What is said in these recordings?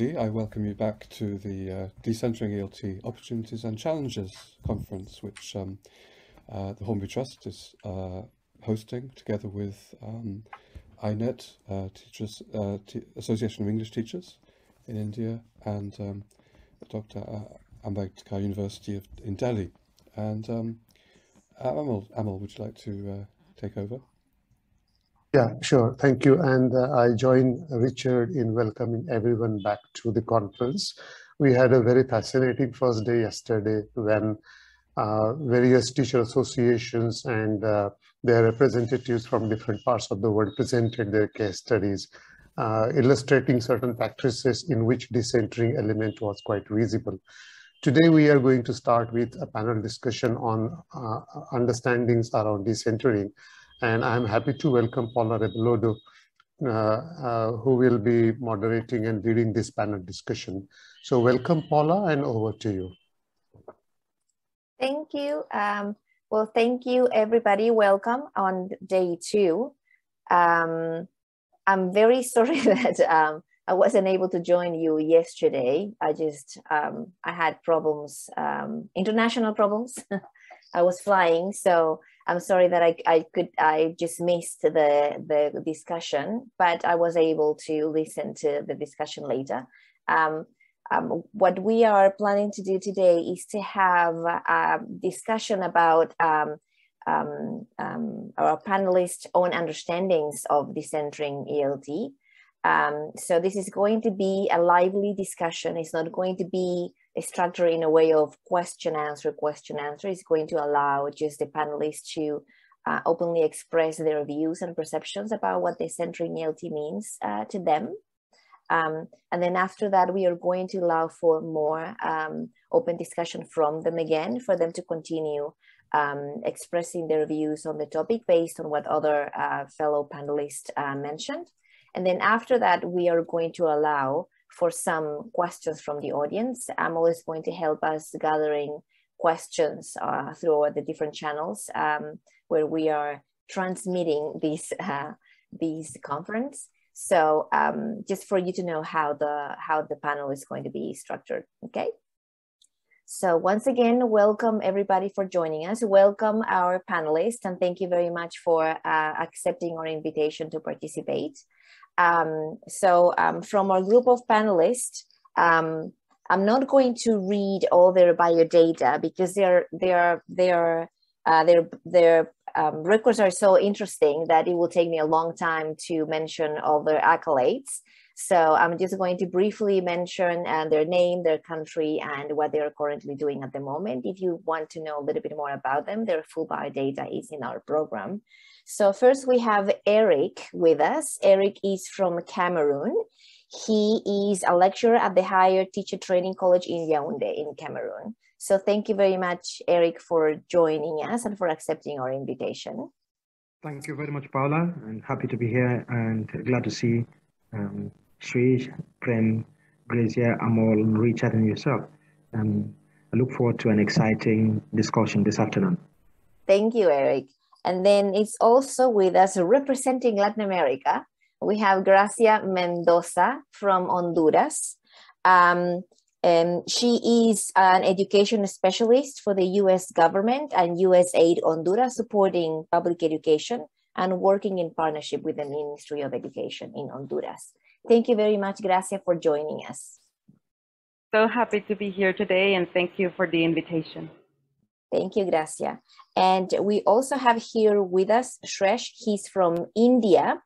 I welcome you back to the uh, Decentering ELT Opportunities and Challenges conference, which um, uh, the Hornby Trust is uh, hosting together with um, AINET, uh, Teachers uh, Association of English Teachers in India, and um, Dr. Uh, Ambedkar University of, in Delhi. And um, Amol, Amol, would you like to take over? Yeah, sure. Thank you. And uh, I join Richard in welcoming everyone back to the conference. We had a very fascinating first day yesterday when uh, various teacher associations and uh, their representatives from different parts of the world presented their case studies, uh, illustrating certain practices in which decentering element was quite visible. Today, we are going to start with a panel discussion on uh, understandings around decentering and I'm happy to welcome Paula Rebolledo, uh, uh, who will be moderating and leading this panel discussion. So welcome, Paula, and over to you. Thank you. Um, well, thank you, everybody. Welcome on day two. Um, I'm very sorry that um, I wasn't able to join you yesterday. I just, um, I had problems, um, international problems. I was flying, so I'm sorry that I, I could I just missed the the discussion, but I was able to listen to the discussion later. Um, um, what we are planning to do today is to have a discussion about um, um, um our panelists' own understandings of decentering ELT. Um, so this is going to be a lively discussion. It's not going to be structure in a way of question answer question answer is going to allow just the panelists to uh, openly express their views and perceptions about what decentering ELT means uh, to them. Um, and then after that, we are going to allow for more um, open discussion from them again, for them to continue um, expressing their views on the topic based on what other uh, fellow panelists uh, mentioned. And then after that, we are going to allow for some questions from the audience. I'm always going to help us gathering questions uh, through the different channels um, where we are transmitting this uh, these conference. So um, just for you to know how the how the panel is going to be structured. Okay. So once again, welcome everybody for joining us. Welcome our panelists and thank you very much for uh, accepting our invitation to participate. Um, so um, from our group of panelists, um, I'm not going to read all their bio data because their their their uh, their their um, records are so interesting that it will take me a long time to mention all their accolades. So I'm just going to briefly mention uh, their name, their country, and what they're currently doing at the moment. If you want to know a little bit more about them, their full bio data is in our program. So first we have Eric with us. Eric is from Cameroon. He is a lecturer at the Higher Teacher Training College in Yaoundé in Cameroon. So thank you very much, Eric, for joining us and for accepting our invitation. Thank you very much, Paula. I'm happy to be here and glad to see um, Prem, Grazzia, Amol, Richard, and yourself. Um, I look forward to an exciting discussion this afternoon. Thank you, Eric. And then it's also with us representing Latin America. We have Grazzia Mendoza from Honduras. Um, and she is an education specialist for the US government and USAID Honduras supporting public education and working in partnership with the Ministry of Education in Honduras. Thank you very much, Grazzia, for joining us. So happy to be here today and thank you for the invitation. Thank you, Grazzia. And we also have here with us Shreesh. He's from India.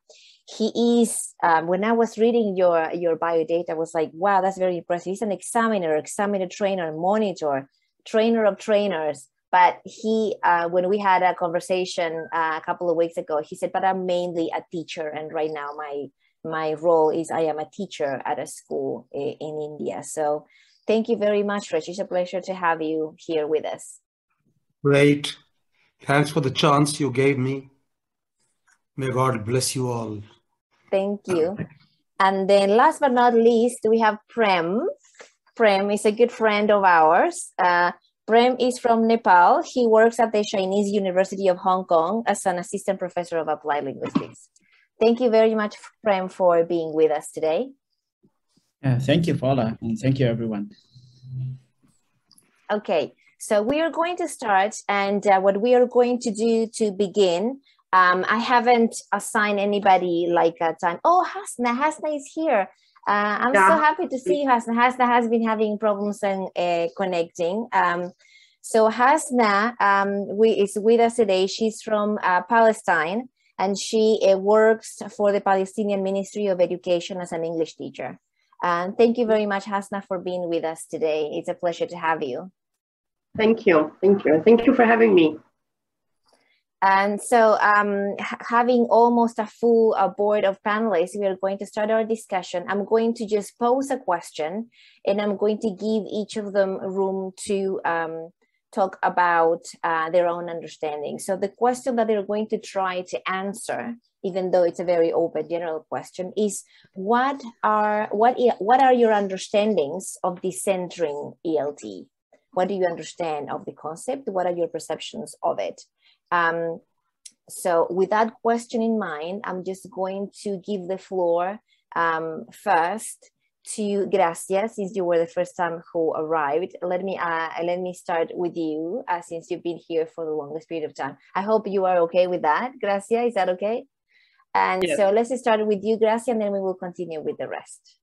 He is, um, when I was reading your, your bio data, I was like, wow, that's very impressive. He's an examiner, examiner trainer, monitor, trainer of trainers. But he, uh, when we had a conversation uh, a couple of weeks ago, he said, but I'm mainly a teacher. And right now my, my role is I am a teacher at a school in India. So thank you very much, Rich. It's a pleasure to have you here with us. Great. Thanks for the chance you gave me. May God bless you all. Thank you. And then last but not least, we have Prem. Prem is a good friend of ours. Uh, Prem is from Nepal. He works at the Chinese University of Hong Kong as an assistant professor of applied linguistics. Thank you very much, Prem, for being with us today. Yeah, thank you, Paula, and thank you, everyone. Okay, so we are going to start, and uh, what we are going to do to begin, um, I haven't assigned anybody like a time. Oh, Hasna, Hasna is here. Uh, I'm yeah. so happy to see you, Hasna. Hasna has been having problems in uh, connecting. Um, so Hasna um, we, is with us today. She's from uh, Palestine, and she uh, works for the Palestinian Ministry of Education as an English teacher. And thank you very much, Hasna, for being with us today. It's a pleasure to have you. Thank you. Thank you. Thank you for having me. And so, um, having almost a full uh, board of panelists, we are going to start our discussion. I'm going to just pose a question and I'm going to give each of them room to um, talk about uh, their own understanding. So, the question that they're going to try to answer, even though it's a very open general question, is what are, what, what are your understandings of decentering ELT? What do you understand of the concept? What are your perceptions of it? Um, so with that question in mind, I'm just going to give the floor um, first to Grazzia, since you were the first time who arrived. Let me uh, let me start with you, uh, since you've been here for the longest period of time. I hope you are okay with that. Grazzia, is that okay? And so let's start with you, Grazzia, and then we will continue with the rest.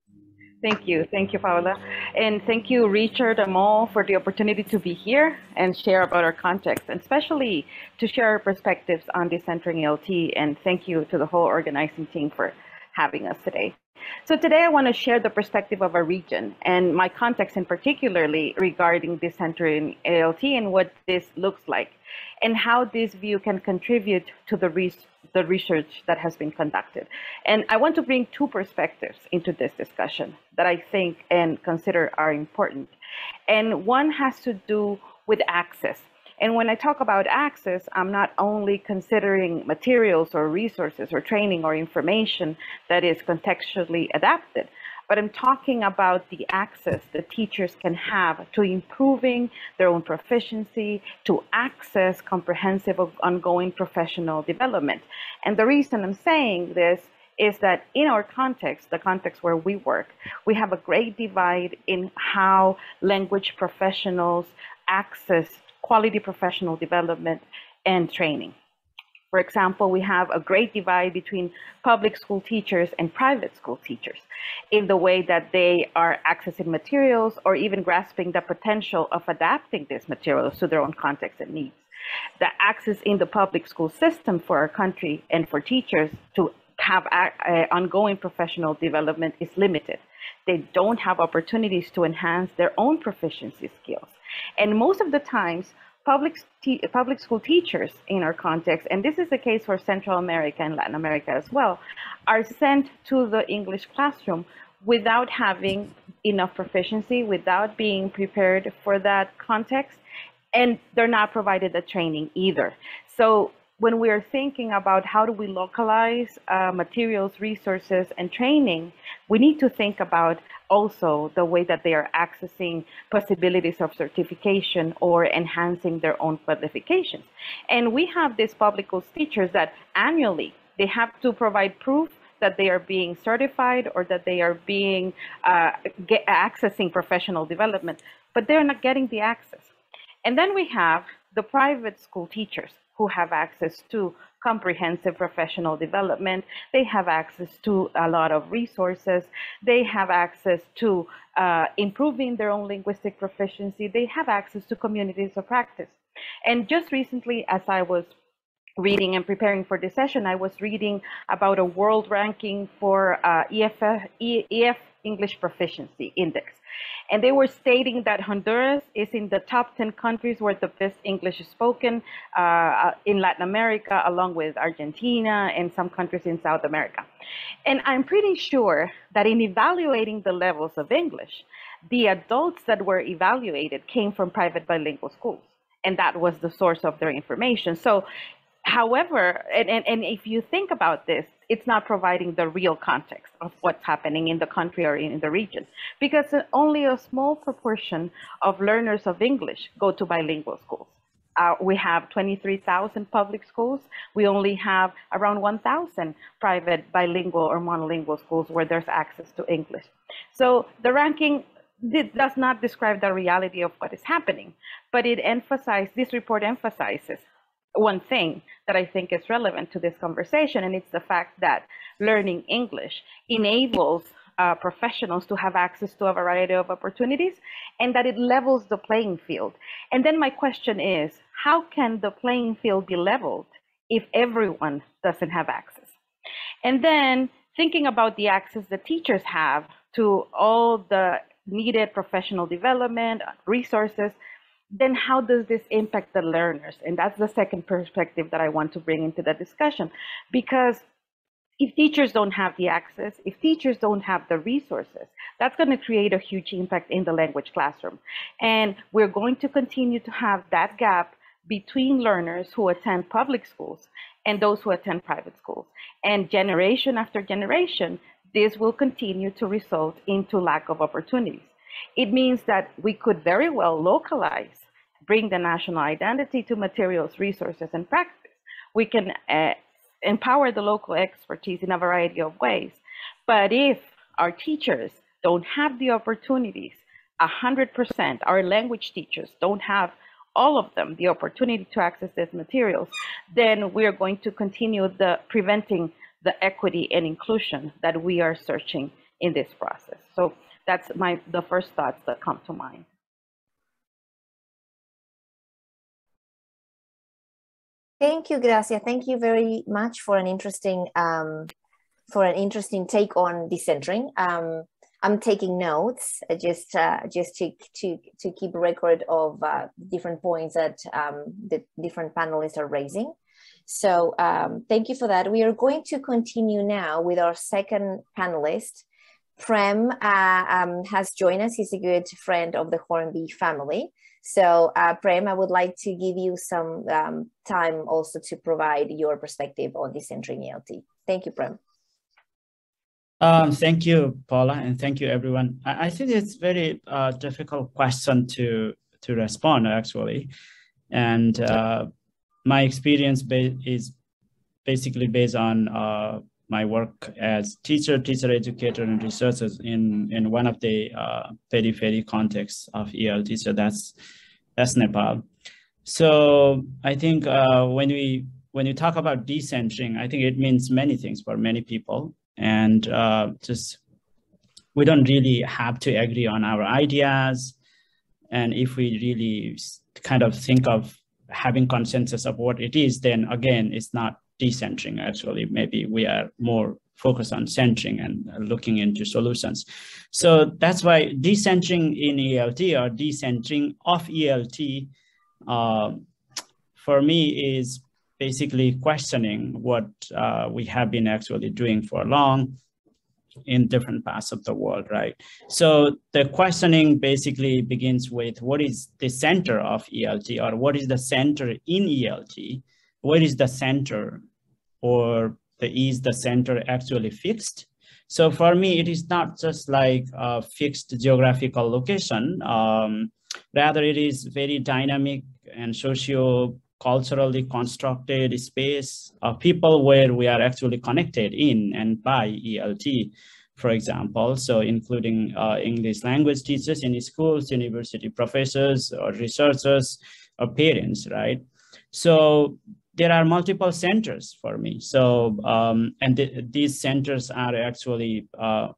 Thank you. Thank you, Paula. And thank you, Richard Amol, for the opportunity to be here and share about our context, and especially to share our perspectives on decentering ELT. And thank you to the whole organizing team for having us today. So today I want to share the perspective of a region and my context in particularly regarding decentering ELT and what this looks like and how this view can contribute to the the research that has been conducted. And I want to bring two perspectives into this discussion that I think and consider are important. And one has to do with access. And when I talk about access, I'm not only considering materials or resources or training or information that is contextually adapted, but I'm talking about the access that teachers can have to improving their own proficiency, to access comprehensive ongoing professional development. And the reason I'm saying this is that in our context, the context where we work, we have a great divide in how language professionals access quality professional development and training. For example, we have a great divide between public school teachers and private school teachers in the way that they are accessing materials or even grasping the potential of adapting these materials to their own context and needs. The access in the public school system for our country and for teachers to have ongoing professional development is limited. They don't have opportunities to enhance their own proficiency skills. And most of the times, public, public school teachers in our context, and this is the case for Central America and Latin America as well, are sent to the English classroom without having enough proficiency, without being prepared for that context, and they're not provided the training either. So when we are thinking about how do we localize uh, materials, resources, and training, we need to think about also the way that they are accessing possibilities of certification or enhancing their own qualifications. And we have these public schools teachers that annually they have to provide proof that they are being certified or that they are being uh, accessing professional development, but they're not getting the access. And then we have the private school teachers who have access to comprehensive professional development. They have access to a lot of resources. They have access to uh, improving their own linguistic proficiency. They have access to communities of practice. And just recently, as I was reading and preparing for this session, I was reading about a world ranking for uh, EF, EF English Proficiency Index. And they were stating that Honduras is in the top 10 countries where the best English is spoken uh, uh, in Latin America, along with Argentina and some countries in South America. And I'm pretty sure that in evaluating the levels of English, the adults that were evaluated came from private bilingual schools. And that was the source of their information. So However, and, and, and if you think about this, it's not providing the real context of what's happening in the country or in the region because only a small proportion of learners of English go to bilingual schools. uh, we have 23,000 public schools. We only have around 1,000 private bilingual or monolingual schools where there's access to English. So the ranking does not describe the reality of what is happening, but it emphasizes, this report emphasizes one thing that I think is relevant to this conversation, and it's the fact that learning English enables uh, professionals to have access to a variety of opportunities and that it levels the playing field. And then my question is, how can the playing field be leveled if everyone doesn't have access? And then thinking about the access that teachers have to all the needed professional development, resources, then how does this impact the learners? And that's the second perspective that I want to bring into the discussion. Because if teachers don't have the access, if teachers don't have the resources, that's going to create a huge impact in the language classroom. And we're going to continue to have that gap between learners who attend public schools and those who attend private schools. And generation after generation, this will continue to result into lack of opportunities. It means that we could very well localize, bring the national identity to materials, resources, and practice. We can uh, empower the local expertise in a variety of ways. But if our teachers don't have the opportunities, 100%, our language teachers don't have all of them the opportunity to access these materials, then we are going to continue the preventing the equity and inclusion that we are searching in this process. So that's my the first thoughts that come to mind. Thank you, Grazzia. Thank you very much for an interesting um, for an interesting take on decentering. Um, I'm taking notes uh, just uh, just to, to to keep record of uh, different points that um, the different panelists are raising. So um, thank you for that. We are going to continue now with our second panelist. Prem uh, um, has joined us. He's a good friend of the Hornby family. So uh, Prem, I would like to give you some um, time also to provide your perspective on decentering ELT. Thank you, Prem. Um, thank you, Paula, and thank you, everyone. I, I think it's very uh, difficult question to to respond actually, and uh, my experience ba- is basically based on uh, my work as teacher, teacher educator, and researcher in in one of the uh, periphery contexts of ELT. So that's that's Nepal. So I think uh, when we when you talk about decentering, I think it means many things for many people, and uh, just we don't really have to agree on our ideas, and if we really kind of think of having consensus of what it is, then again, it's not decentering actually. Maybe we are more focused on centering and looking into solutions. So that's why decentering in ELT or decentering of ELT uh, for me is basically questioning what uh, we have been actually doing for long in different parts of the world, right? So the questioning basically begins with what is the center of ELT or what is the center in ELT? Where is the center or is the center actually fixed? So for me, it is not just like a fixed geographical location. Um, rather, it is very dynamic and socio culturally constructed space of people where we are actually connected in and by ELT, for example. So including uh, English language teachers in schools, university professors or researchers or parents, right? So there are multiple centers for me. So, um, and th these centers are actually, uh,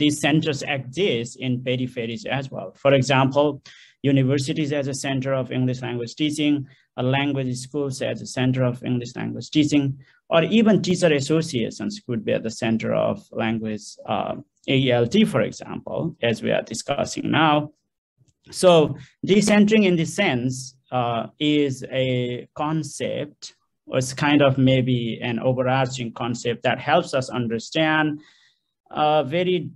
these centers exist in peripheries as well. For example, universities as a center of English language teaching, a language schools as a center of English language teaching, or even teacher associations could be at the center of language uh, AELT, for example, as we are discussing now. So decentering in this sense uh, is a concept, or it's kind of maybe an overarching concept that helps us understand a very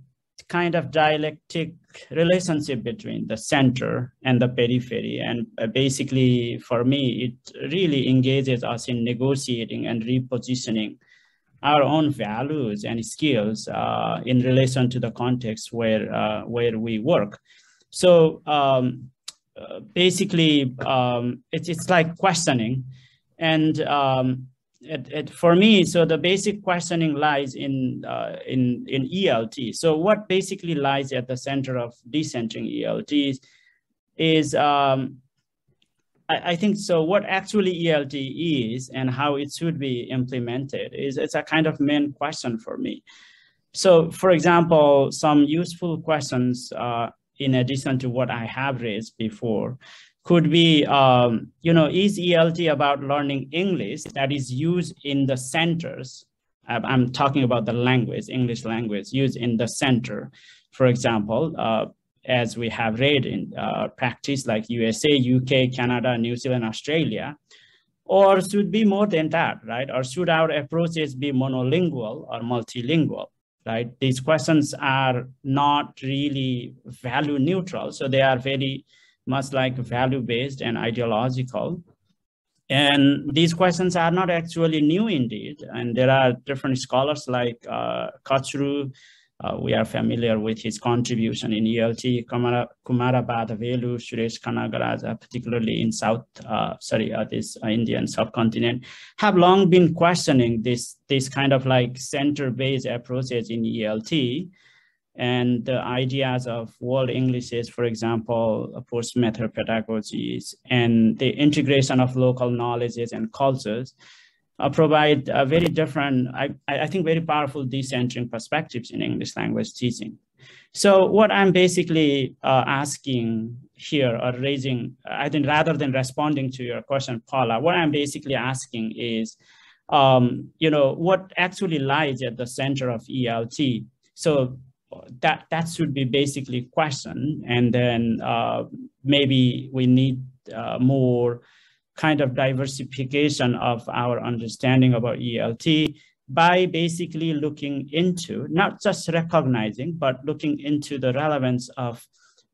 kind of dialectic relationship between the center and the periphery. And uh, basically, for me, it really engages us in negotiating and repositioning our own values and skills uh, in relation to the context where uh, where we work. So um, basically um, it's it's like questioning, and um, it, it, for me, so the basic questioning lies in uh, in in ELT. So what basically lies at the center of decentering ELT is um, I, I, think so. What actually ELT is and how it should be implemented is it's a kind of main question for me. So, for example, some useful questions uh, in addition to what I have raised before could be, um, you know, is ELT about learning English that is used in the centers? I'm talking about the language, English language used in the center. For example, uh, as we have read in uh, practice like USA, UK, Canada, New Zealand, Australia, or should be more than that, right? Or should our approaches be monolingual or multilingual, right? These questions are not really value neutral. So they are very much like value-based and ideological. And these questions are not actually new indeed. And there are different scholars like uh, Kachru, uh, we are familiar with his contribution in ELT, Kumara, Kumaravadivelu, Suresh Canagarajah, particularly in South, uh, sorry, uh, this uh, Indian subcontinent, have long been questioning this, this kind of like center-based approaches in ELT and the ideas of world Englishes, for example, post-method pedagogies, and the integration of local knowledges and cultures uh, provide a very different, I, I think very powerful decentering perspectives in English language teaching. So what I'm basically uh, asking here or raising, I think rather than responding to your question, Paula, what I'm basically asking is, um, you know, what actually lies at the center of ELT. So that that should be basically question, and then uh, maybe we need uh, more kind of diversification of our understanding about ELT by basically looking into, not just recognizing, but looking into the relevance of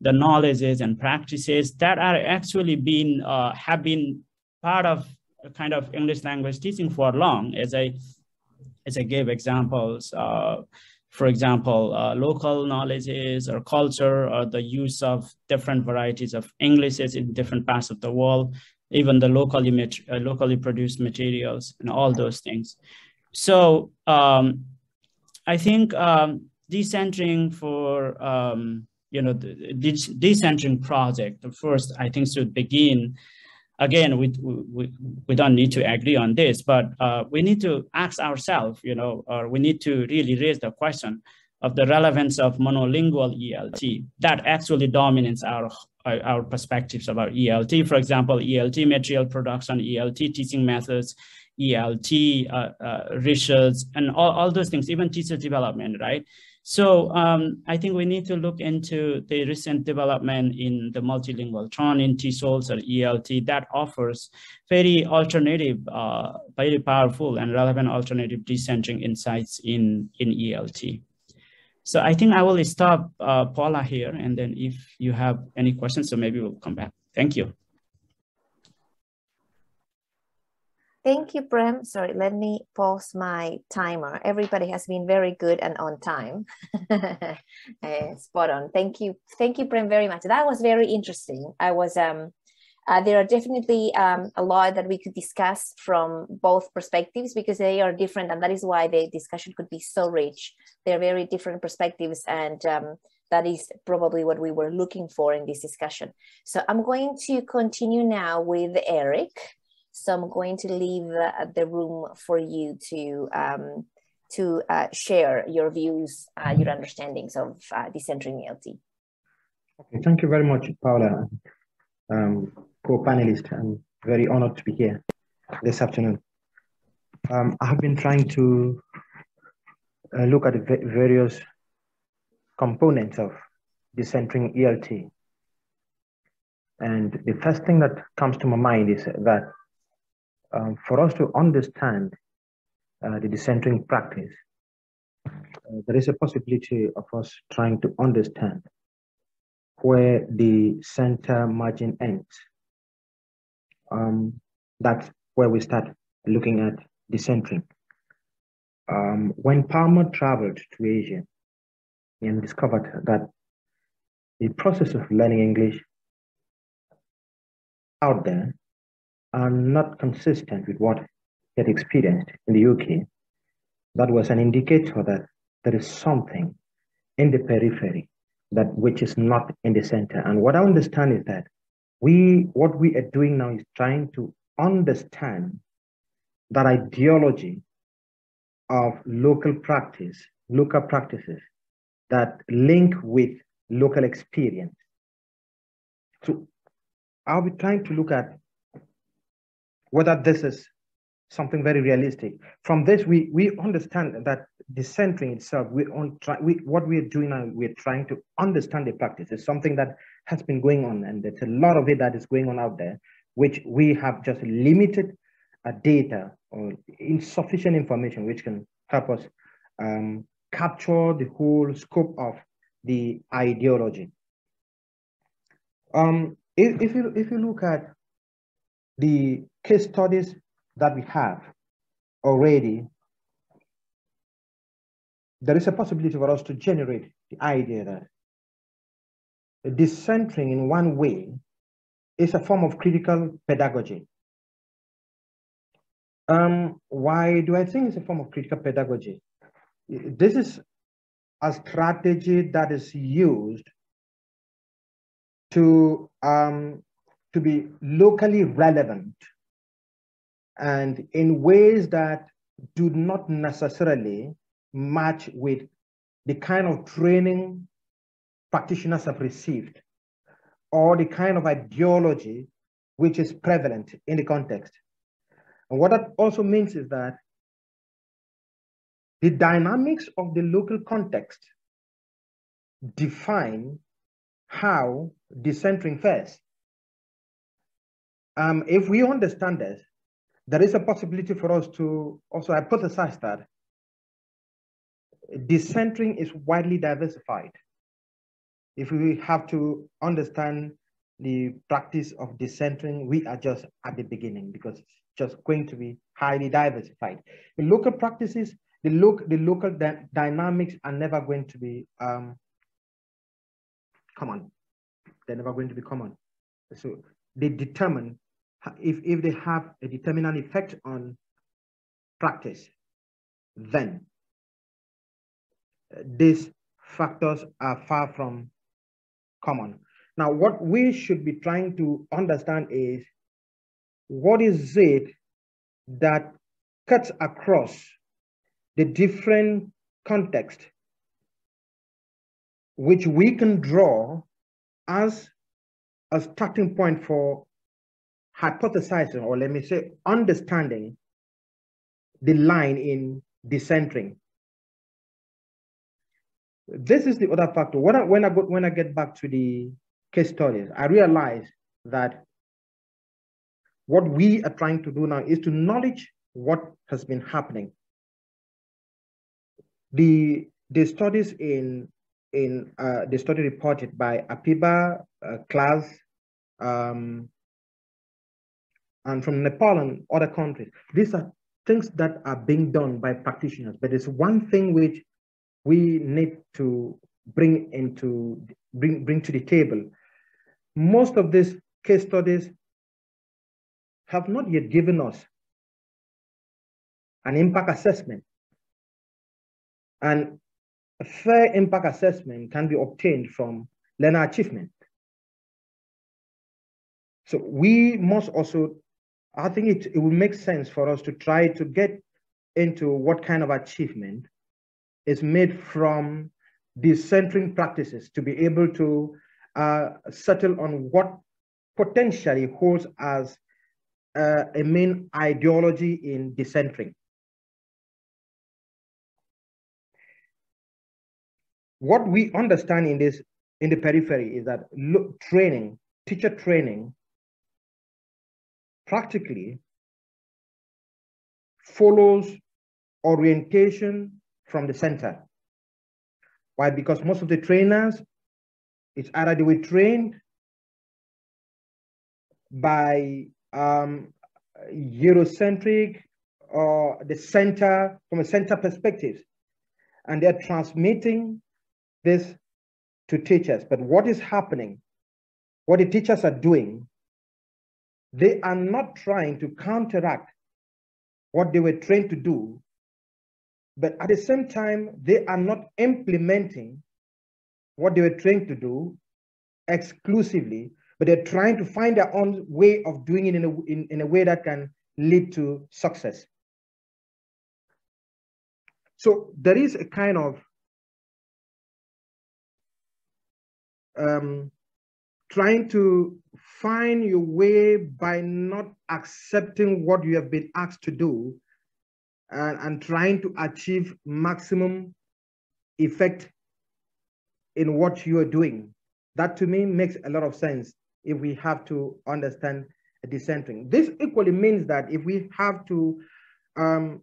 the knowledges and practices that are actually been, uh, have been part of kind of English language teaching for long, as I, as I gave examples, uh, for example, uh, local knowledges or culture or the use of different varieties of Englishes in different parts of the world even the locally, uh, locally produced materials and all those things. So um, I think um, decentering for, um, you know, the decentering project, first, I think should begin, again, we, we, we don't need to agree on this, but uh, we need to ask ourselves, you know, or we need to really raise the question of the relevance of monolingual ELT that actually dominates our our perspectives about ELT. For example, ELT material production, ELT teaching methods, ELT uh, uh, research, and all, all those things, even teacher development, right? So um, I think we need to look into the recent development in the multilingual turn in TESOLs or ELT that offers very alternative, uh, very powerful and relevant alternative decentering insights in, in ELT. So I think I will stop uh, Paula here, and then if you have any questions, so maybe we'll come back. Thank you. Thank you, Prem. Sorry, let me pause my timer. Everybody has been very good and on time. uh, spot on. Thank you. Thank you, Prem, very much. That was very interesting. I was um, uh, there are definitely um, a lot that we could discuss from both perspectives because they are different, and that is why the discussion could be so rich. They're very different perspectives, and um, that is probably what we were looking for in this discussion. So I'm going to continue now with Eric. So I'm going to leave uh, the room for you to um, to uh, share your views, uh, your understandings of uh, decentering ELT. Okay, thank you very much, Paula. Um, co-panelist. I'm very honored to be here this afternoon. Um, I have been trying to uh, look at the various components of decentering ELT. And the first thing that comes to my mind is that um, for us to understand uh, the decentering practice, uh, there is a possibility of us trying to understand where the center margin ends um, that's where we start looking at decentering. Um, when Palmer traveled to Asia and discovered that the process of learning English out there are not consistent with what he had experienced in the UK, that was an indicator that there is something in the periphery that which is not in the center. And what I understand is that we what we are doing now is trying to understand that ideology of local practice, local practices that link with local experience. So I'll be trying to look at whether this is something very realistic. From this, we, we understand that the centering itself, we on try, we, what we're doing now, we're trying to understand the practice. It's something that has been going on, and there's a lot of it that is going on out there, which we have just limited uh, data or insufficient information, which can help us um, capture the whole scope of the ideology. Um, if, if, you, if you look at the case studies that we have already, there is a possibility for us to generate the idea that decentering in one way is a form of critical pedagogy. Um, why do I think it's a form of critical pedagogy? This is a strategy that is used to, um, to be locally relevant and in ways that do not necessarily match with the kind of training practitioners have received or the kind of ideology which is prevalent in the context. And what that also means is that the dynamics of the local context define how decentering fares. Um, if we understand this, there is a possibility for us to also hypothesize that decentering is widely diversified. If we have to understand the practice of decentering, we are just at the beginning because it's just going to be highly diversified. The local practices, the, look, the local dynamics are never going to be um, common. They're never going to be common. So they determine if, if they have a determinant effect on practice, then these factors are far from common. Now, what we should be trying to understand is what is it that cuts across the different context which we can draw as a starting point for hypothesizing, or let me say, understanding the line in decentering. This is the other factor. When I, when I, go, when I get back to the case studies, I realize that what we are trying to do now is to knowledge what has been happening. The, the studies in, in uh, the study reported by Apiba, uh, Class, um, and from Nepal and other countries. These are things that are being done by practitioners, but it's one thing which we need to bring into bring bring to the table. Most of these case studies have not yet given us an impact assessment. And a fair impact assessment can be obtained from learner achievement. So we must also I think it, it would make sense for us to try to get into what kind of achievement is made from these centering practices to be able to uh, settle on what potentially holds as uh, a main ideology in decentering. What we understand in this in the periphery is that look, training, teacher training practically follows orientation from the center. Why? Because most of the trainers, it's either they were trained by um, Eurocentric or the center, from a center perspective, and they're transmitting this to teachers. But what is happening, what the teachers are doing they are not trying to counteract what they were trained to do, but at the same time, they are not implementing what they were trained to do exclusively, but they're trying to find their own way of doing it in a, in, in a way that can lead to success. So there is a kind of um, trying to find your way by not accepting what you have been asked to do and, and trying to achieve maximum effect in what you are doing. That to me makes a lot of sense if we have to understand decentering. This equally means that if we have to um,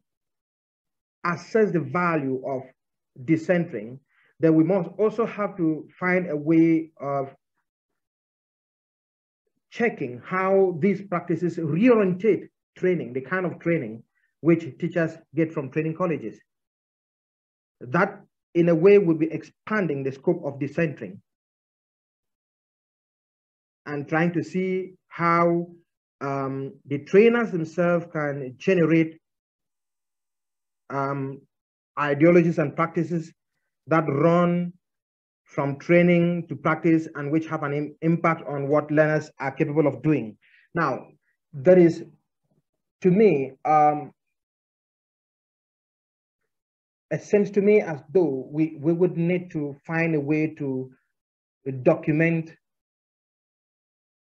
assess the value of decentering, then we must also have to find a way of checking how these practices reorientate training, the kind of training which teachers get from training colleges. That, in a way, will be expanding the scope of decentering and trying to see how um, the trainers themselves can generate um, ideologies and practices that run from training to practice and which have an impact on what learners are capable of doing. Now, that is, to me, um, it seems to me as though we, we would need to find a way to document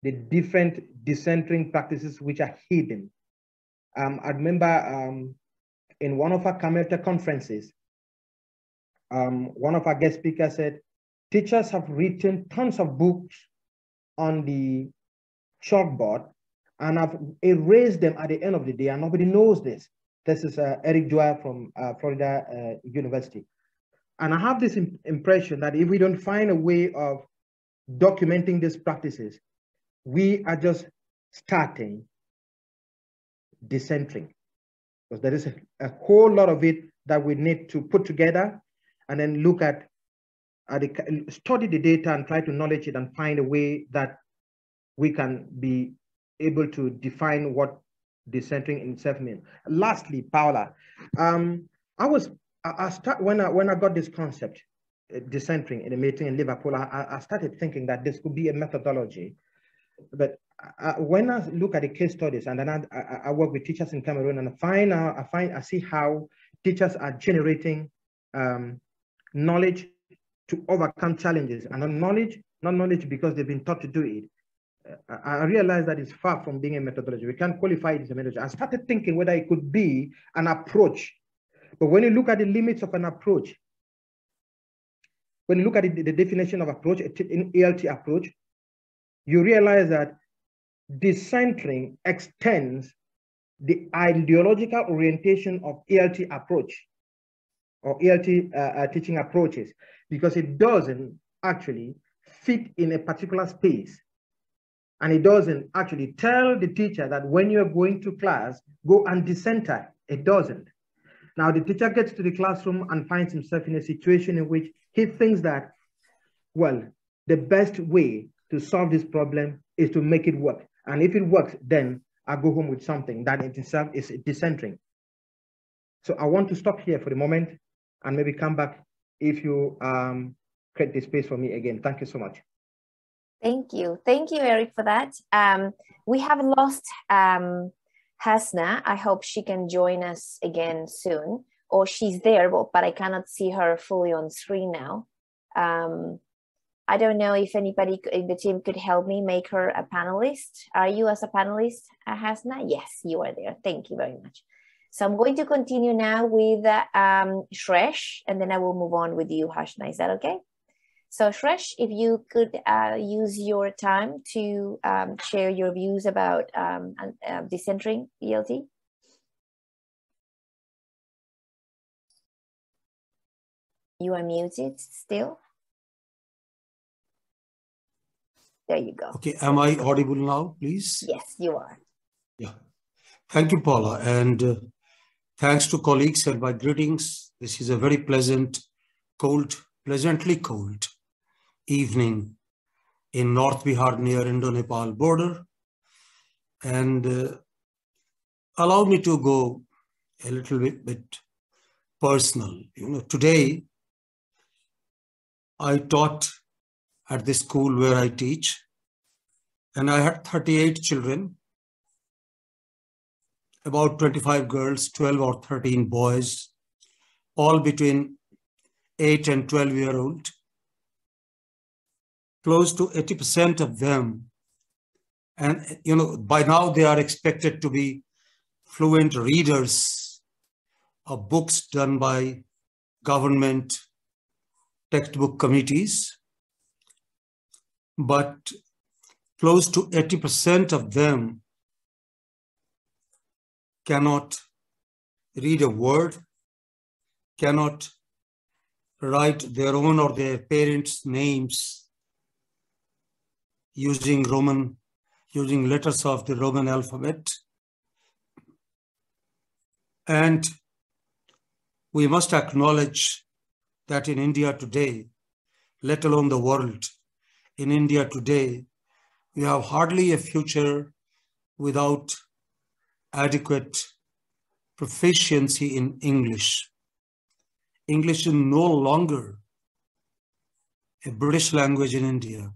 the different decentering practices which are hidden. Um, I remember um, in one of our CAMELTA conferences, um, one of our guest speakers said, teachers have written tons of books on the chalkboard and have erased them at the end of the day and nobody knows this. This is uh, Eric Dwyer from uh, Florida uh, University. And I have this imp impression that if we don't find a way of documenting these practices, we are just starting decentering because there is a, a, whole lot of it that we need to put together and then look at, at the, study the data and try to knowledge it and find a way that we can be able to define what decentering in means. Lastly, Paula, um, I was I, I start when I when I got this concept, uh, decentering in a meeting in Liverpool, I, I started thinking that this could be a methodology but I, when I look at the case studies and then I, I, work with teachers in Cameroon and I find out, I find, I see how teachers are generating um, knowledge to overcome challenges and knowledge, not knowledge because they've been taught to do it. I realized that it's far from being a methodology. We can't qualify it as a methodology. I started thinking whether it could be an approach. But when you look at the limits of an approach, when you look at the, the definition of approach, an ELT approach, you realize that decentering extends the ideological orientation of ELT approach or ELT uh, uh, teaching approaches because it doesn't actually fit in a particular space. And it doesn't actually tell the teacher that when you're going to class, go and decenter. It doesn't. Now the teacher gets to the classroom and finds himself in a situation in which he thinks that, well, the best way to solve this problem is to make it work. And if it works, then I go home with something that in itself is decentering. So I want to stop here for the moment and maybe come back if you um, create the space for me again. Thank you so much. Thank you. Thank you, Eric, for that. Um, we have lost um, Hasna. I hope she can join us again soon, or she's there, but, but I cannot see her fully on screen now. Um, I don't know if anybody in the team could help me make her a panelist. Are you as a panelist, uh, Hasna? Yes, you are there. Thank you very much. So I'm going to continue now with um, Shreesh, and then I will move on with you, Hasna. Is that okay? So Shreesh, if you could uh, use your time to um, share your views about um, uh, decentering ELT. You are muted still. There you go. Okay, am I audible now, please? Yes, you are. Yeah. Thank you, Paula. And uh, thanks to colleagues and my greetings. This is a very pleasant, cold, pleasantly cold evening in North Bihar near Indo-Nepal border. And uh, allow me to go a little bit, bit personal. You know, today I taught at the school where I teach, and I had 38 children, about 25 girls, 12 or 13 boys, all between 8 and 12 year old. Close to 80% of them, and you know, by now they are expected to be fluent readers of books done by government textbook committees, but close to 80% of them cannot read a word, cannot write their own or their parents' names using Roman, using letters of the Roman alphabet. And we must acknowledge that in India today, let alone the world, in India today, we have hardly a future without adequate proficiency in English. English is no longer a British language in India.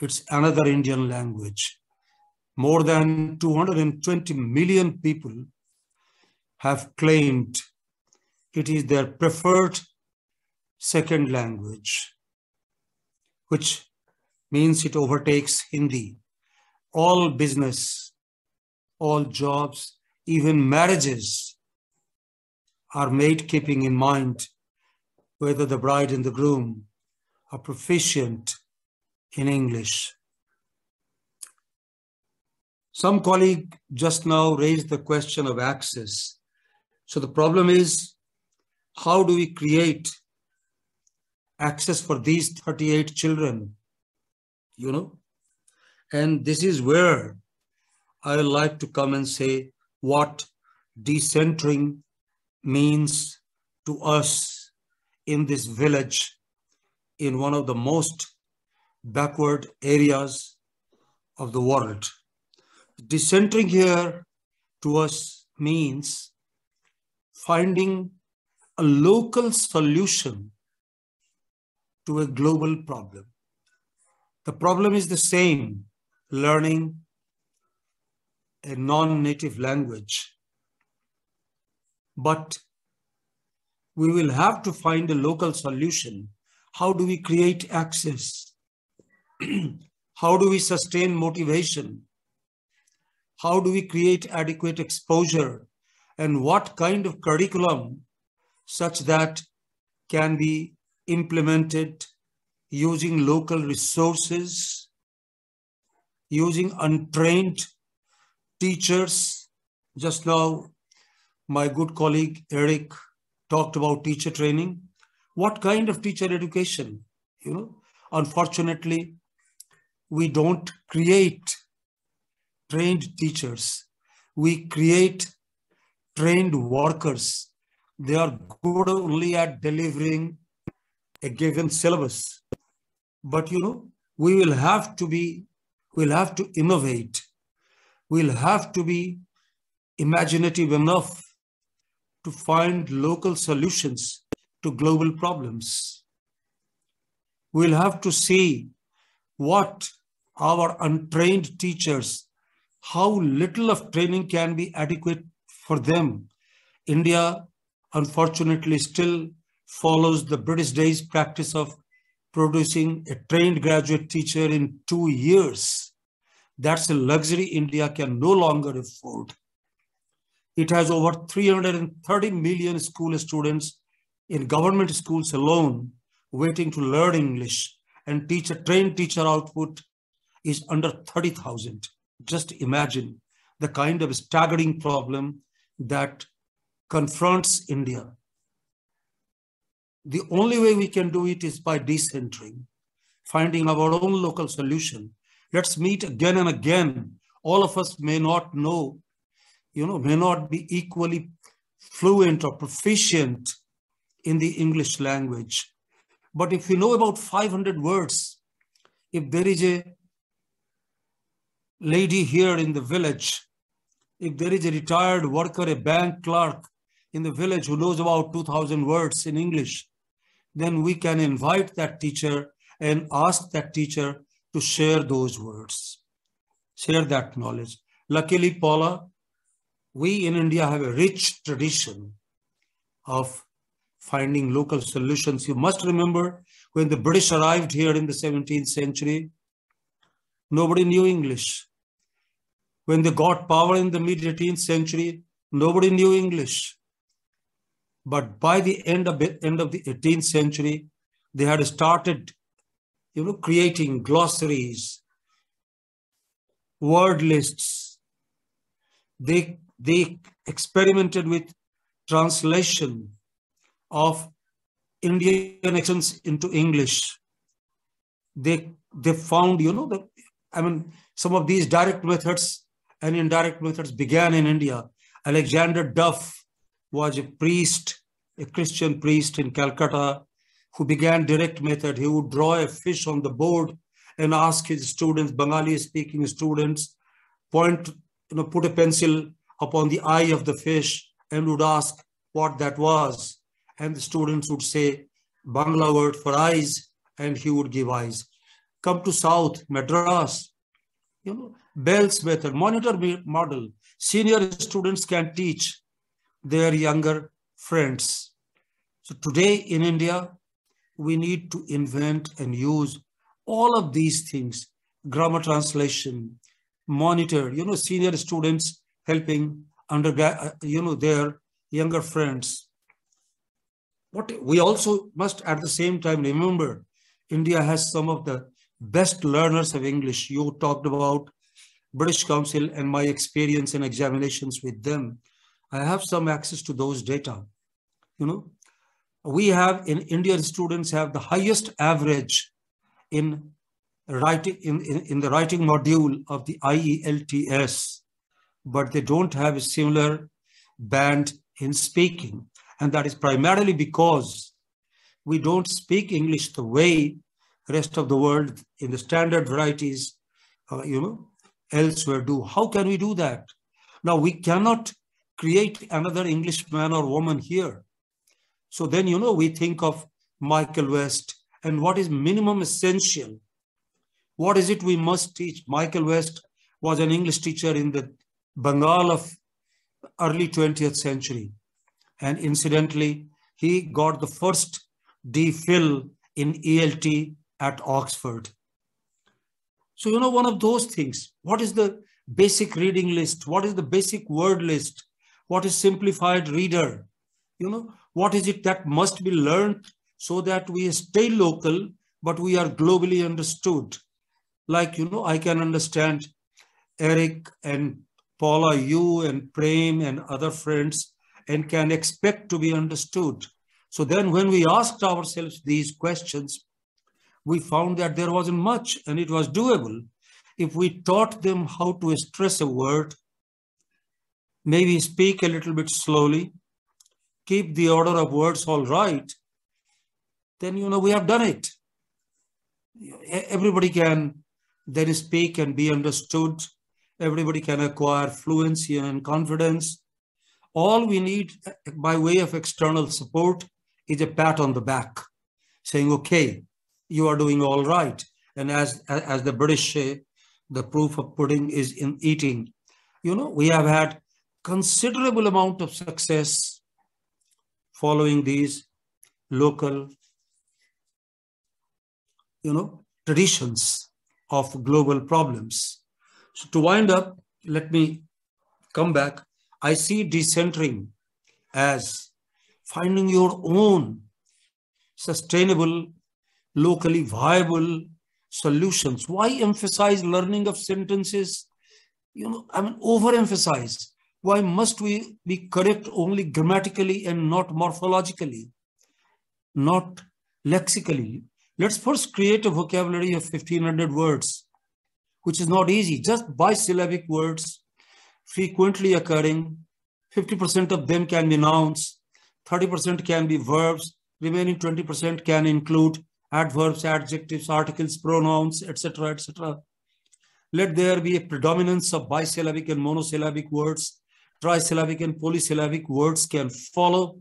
It's another Indian language. More than 220 million people have claimed it is their preferred second language, which means it overtakes Hindi. All business, all jobs, even marriages are made keeping in mind whether the bride and the groom are proficient in English. Some colleague just now raised the question of access. So the problem is, how do we create access for these 38 children? You know? And this is where I like to come and say what decentering means to us in this village in one of the most backward areas of the world. Decentering here to us means finding a local solution to a global problem. The problem is the same, learning a non-native language. But we will have to find a local solution. How do we create access? How do we sustain motivation? How do we create adequate exposure? And what kind of curriculum such that can be implemented using local resources, using untrained teachers. Just now, my good colleague Eric talked about teacher training. What kind of teacher education? You know, unfortunately, we don't create trained teachers. We create trained workers. They are good only at delivering a given syllabus. But you know, we will have to be, we'll have to innovate. We'll have to be imaginative enough to find local solutions to global problems. We'll have to see what our untrained teachers, how little of training can be adequate for them. India, unfortunately, still follows the British days practice of producing a trained graduate teacher in two years. That's a luxury India can no longer afford. It has over 330 million school students in government schools alone waiting to learn English and teacher trained teacher output is under 30,000. Just imagine the kind of staggering problem that confronts India. The only way we can do it is by decentering, finding our own local solution. Let's meet again and again. All of us may not know, you know, may not be equally fluent or proficient in the English language. But if we know about 500 words, if there is a lady here in the village, if there is a retired worker, a bank clerk in the village who knows about 2000 words in English, then we can invite that teacher and ask that teacher to share those words, share that knowledge. Luckily, Paula, we in India have a rich tradition of finding local solutions. You must remember when the British arrived here in the 17th century, nobody knew English. When they got power in the mid 18th century, nobody knew English. But by the end of, end of the 18th century, they had started you know, creating glossaries, word lists. They, they experimented with translation of Indian accents into English. They, they found, you know, the, I mean, some of these direct methods and indirect methods began in India. Alexander Duff was a priest, a Christian priest in Calcutta, who began direct method. He would draw a fish on the board and ask his students, Bengali speaking students, point, you know, put a pencil upon the eye of the fish and would ask what that was. And the students would say, Bangla word for eyes, and he would give eyes. Come to South, Madras, you know, Bell's method, monitor model. Senior students can teach their younger friends. So today in India, we need to invent and use all of these things, grammar translation, monitor, you know, senior students helping undergrad, uh, you know, their younger friends. What we also must at the same time remember, India has some of the best learners of English. You talked about British Council and my experience in examinations with them. I have some access to those data. You know, we have in Indian students have the highest average in writing in, in, in the writing module of the IELTS, but they don't have a similar band in speaking. And that is primarily because we don't speak English the way rest of the world in the standard varieties, uh, you know, elsewhere do. How can we do that? Now, we cannot create another English man or woman here. So then, you know, we think of Michael West and what is minimum essential. What is it we must teach? Michael West was an English teacher in the Bengal of early 20th century. And incidentally, he got the first DPhil in ELT at Oxford. So, you know, one of those things, what is the basic reading list? What is the basic word list? What is simplified reader? You know, what is it that must be learned so that we stay local, but we are globally understood? Like, you know, I can understand Eric and Paula, you and Prem and other friends, and can expect to be understood. So then when we asked ourselves these questions, we found that there wasn't much and it was doable. If we taught them how to stress a word, maybe speak a little bit slowly, keep the order of words all right, then, you know, we have done it. Everybody can then speak and be understood. Everybody can acquire fluency and confidence. All we need by way of external support is a pat on the back saying, okay, you are doing all right. And as, as the British say, the proof of pudding is in eating. You know, we have had considerable amount of success following these local, you know, traditions of global problems. So to wind up, let me come back. I see decentering as finding your own sustainable locally viable solutions. Why emphasize learning of sentences? You know, I mean, overemphasize. Why must we be correct only grammatically and not morphologically, not lexically? Let's first create a vocabulary of 1500 words, which is not easy. Just bisyllabic words, frequently occurring. 50% of them can be nouns, 30% can be verbs, remaining 20% can include adverbs, adjectives, articles, pronouns, etc., etc. Let there be a predominance of bisyllabic and monosyllabic words. Trisyllabic and polysyllabic words can follow.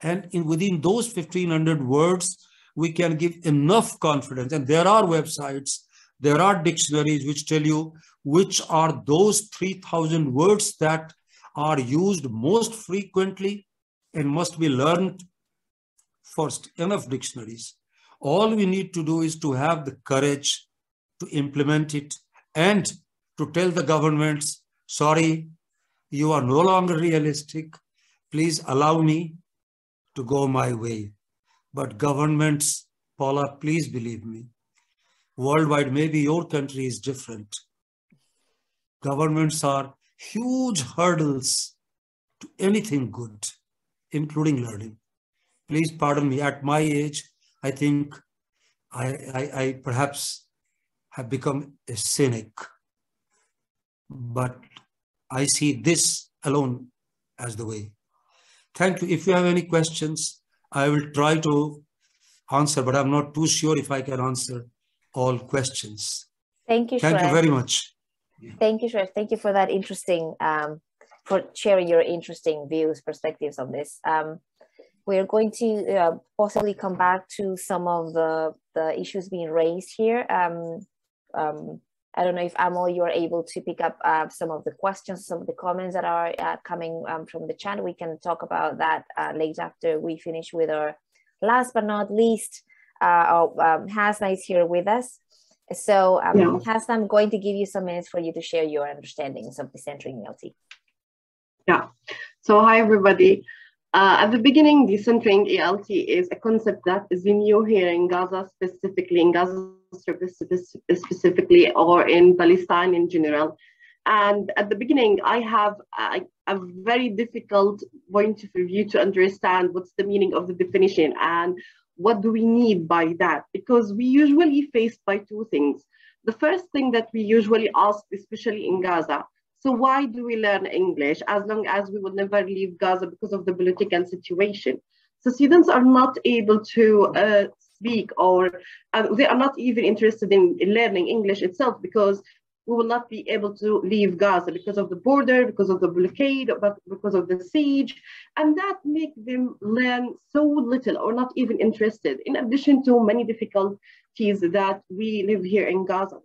And in within those 1500 words, we can give enough confidence. And there are websites, there are dictionaries which tell you which are those 3000 words that are used most frequently and must be learned first. Enough dictionaries. All we need to do is to have the courage to implement it and to tell the governments, sorry, you are no longer realistic. Please allow me to go my way. But governments, Paula, please believe me, worldwide, maybe your country is different. Governments are huge hurdles to anything good, including learning. Please pardon me, at my age, I think I, I, I perhaps have become a cynic, but I see this alone as the way. Thank you. If you have any questions, I will try to answer, but I'm not too sure if I can answer all questions. Thank you, Thank Shreya. you very much. Thank you, Shreya. Thank you for that interesting, um, for sharing your interesting views, perspectives on this. Um, we're going to uh, possibly come back to some of the, the issues being raised here. Um, um, I don't know if Amol, you're able to pick up uh, some of the questions, some of the comments that are uh, coming um, from the chat. We can talk about that uh, late after we finish with our last but not least, uh, oh, um, Hasna is here with us. So um, Yeah. Hasna, I'm going to give you some minutes for you to share your understandings of decentering ELT. Yeah. So hi everybody. Uh, at the beginning, decentering ELT is a concept that is new here in Gaza, specifically in Gaza spec- specifically, or in Palestine in general. And at the beginning, I have a, a very difficult point of view to understand what's the meaning of the definition and what do we need by that, because we usually faced by two things. The first thing that we usually ask, especially in Gaza, so why do we learn English as long as we will never leave Gaza because of the political situation? So students are not able to uh, speak or uh, they are not even interested in, in learning English itself because we will not be able to leave Gaza because of the border, because of the blockade, but because of the siege. And that make them learn so little or not even interested, in addition to many difficulties that we live here in Gaza.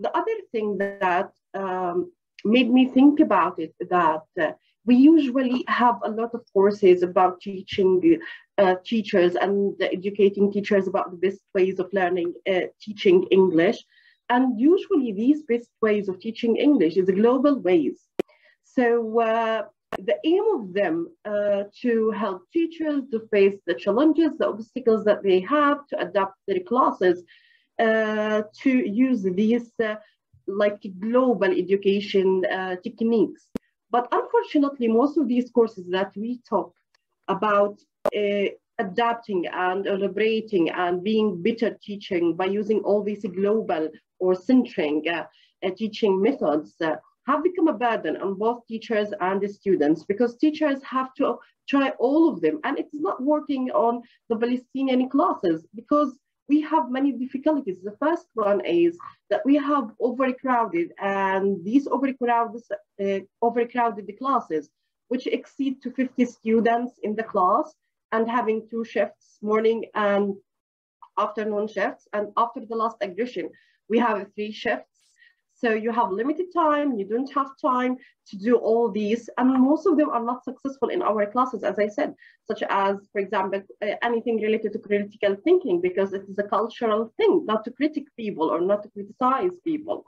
The other thing that um, made me think about it that uh, we usually have a lot of courses about teaching uh, teachers and educating teachers about the best ways of learning uh, teaching english. And usually these best ways of teaching english is global ways. So uh, the aim of them uh, to help teachers to face the challenges the obstacles that they have to adapt their classes uh, to use these uh, like global education uh, techniques. But unfortunately, most of these courses that we talk about uh, adapting and elaborating and being better teaching by using all these global or centering uh, uh, teaching methods uh, have become a burden on both teachers and the students because teachers have to try all of them and it's not working on the Palestinian classes because we have many difficulties. The first one is that we have overcrowded and these overcrowded, uh, overcrowded classes, which exceed to 50 students in the class and having two shifts, morning and afternoon shifts. And after the last aggression, we have three shifts. So you have limited time, you don't have time to do all these. And most of them are not successful in our classes, as I said, such as, for example, uh, anything related to critical thinking, because it is a cultural thing, not to critic people or not to criticize people.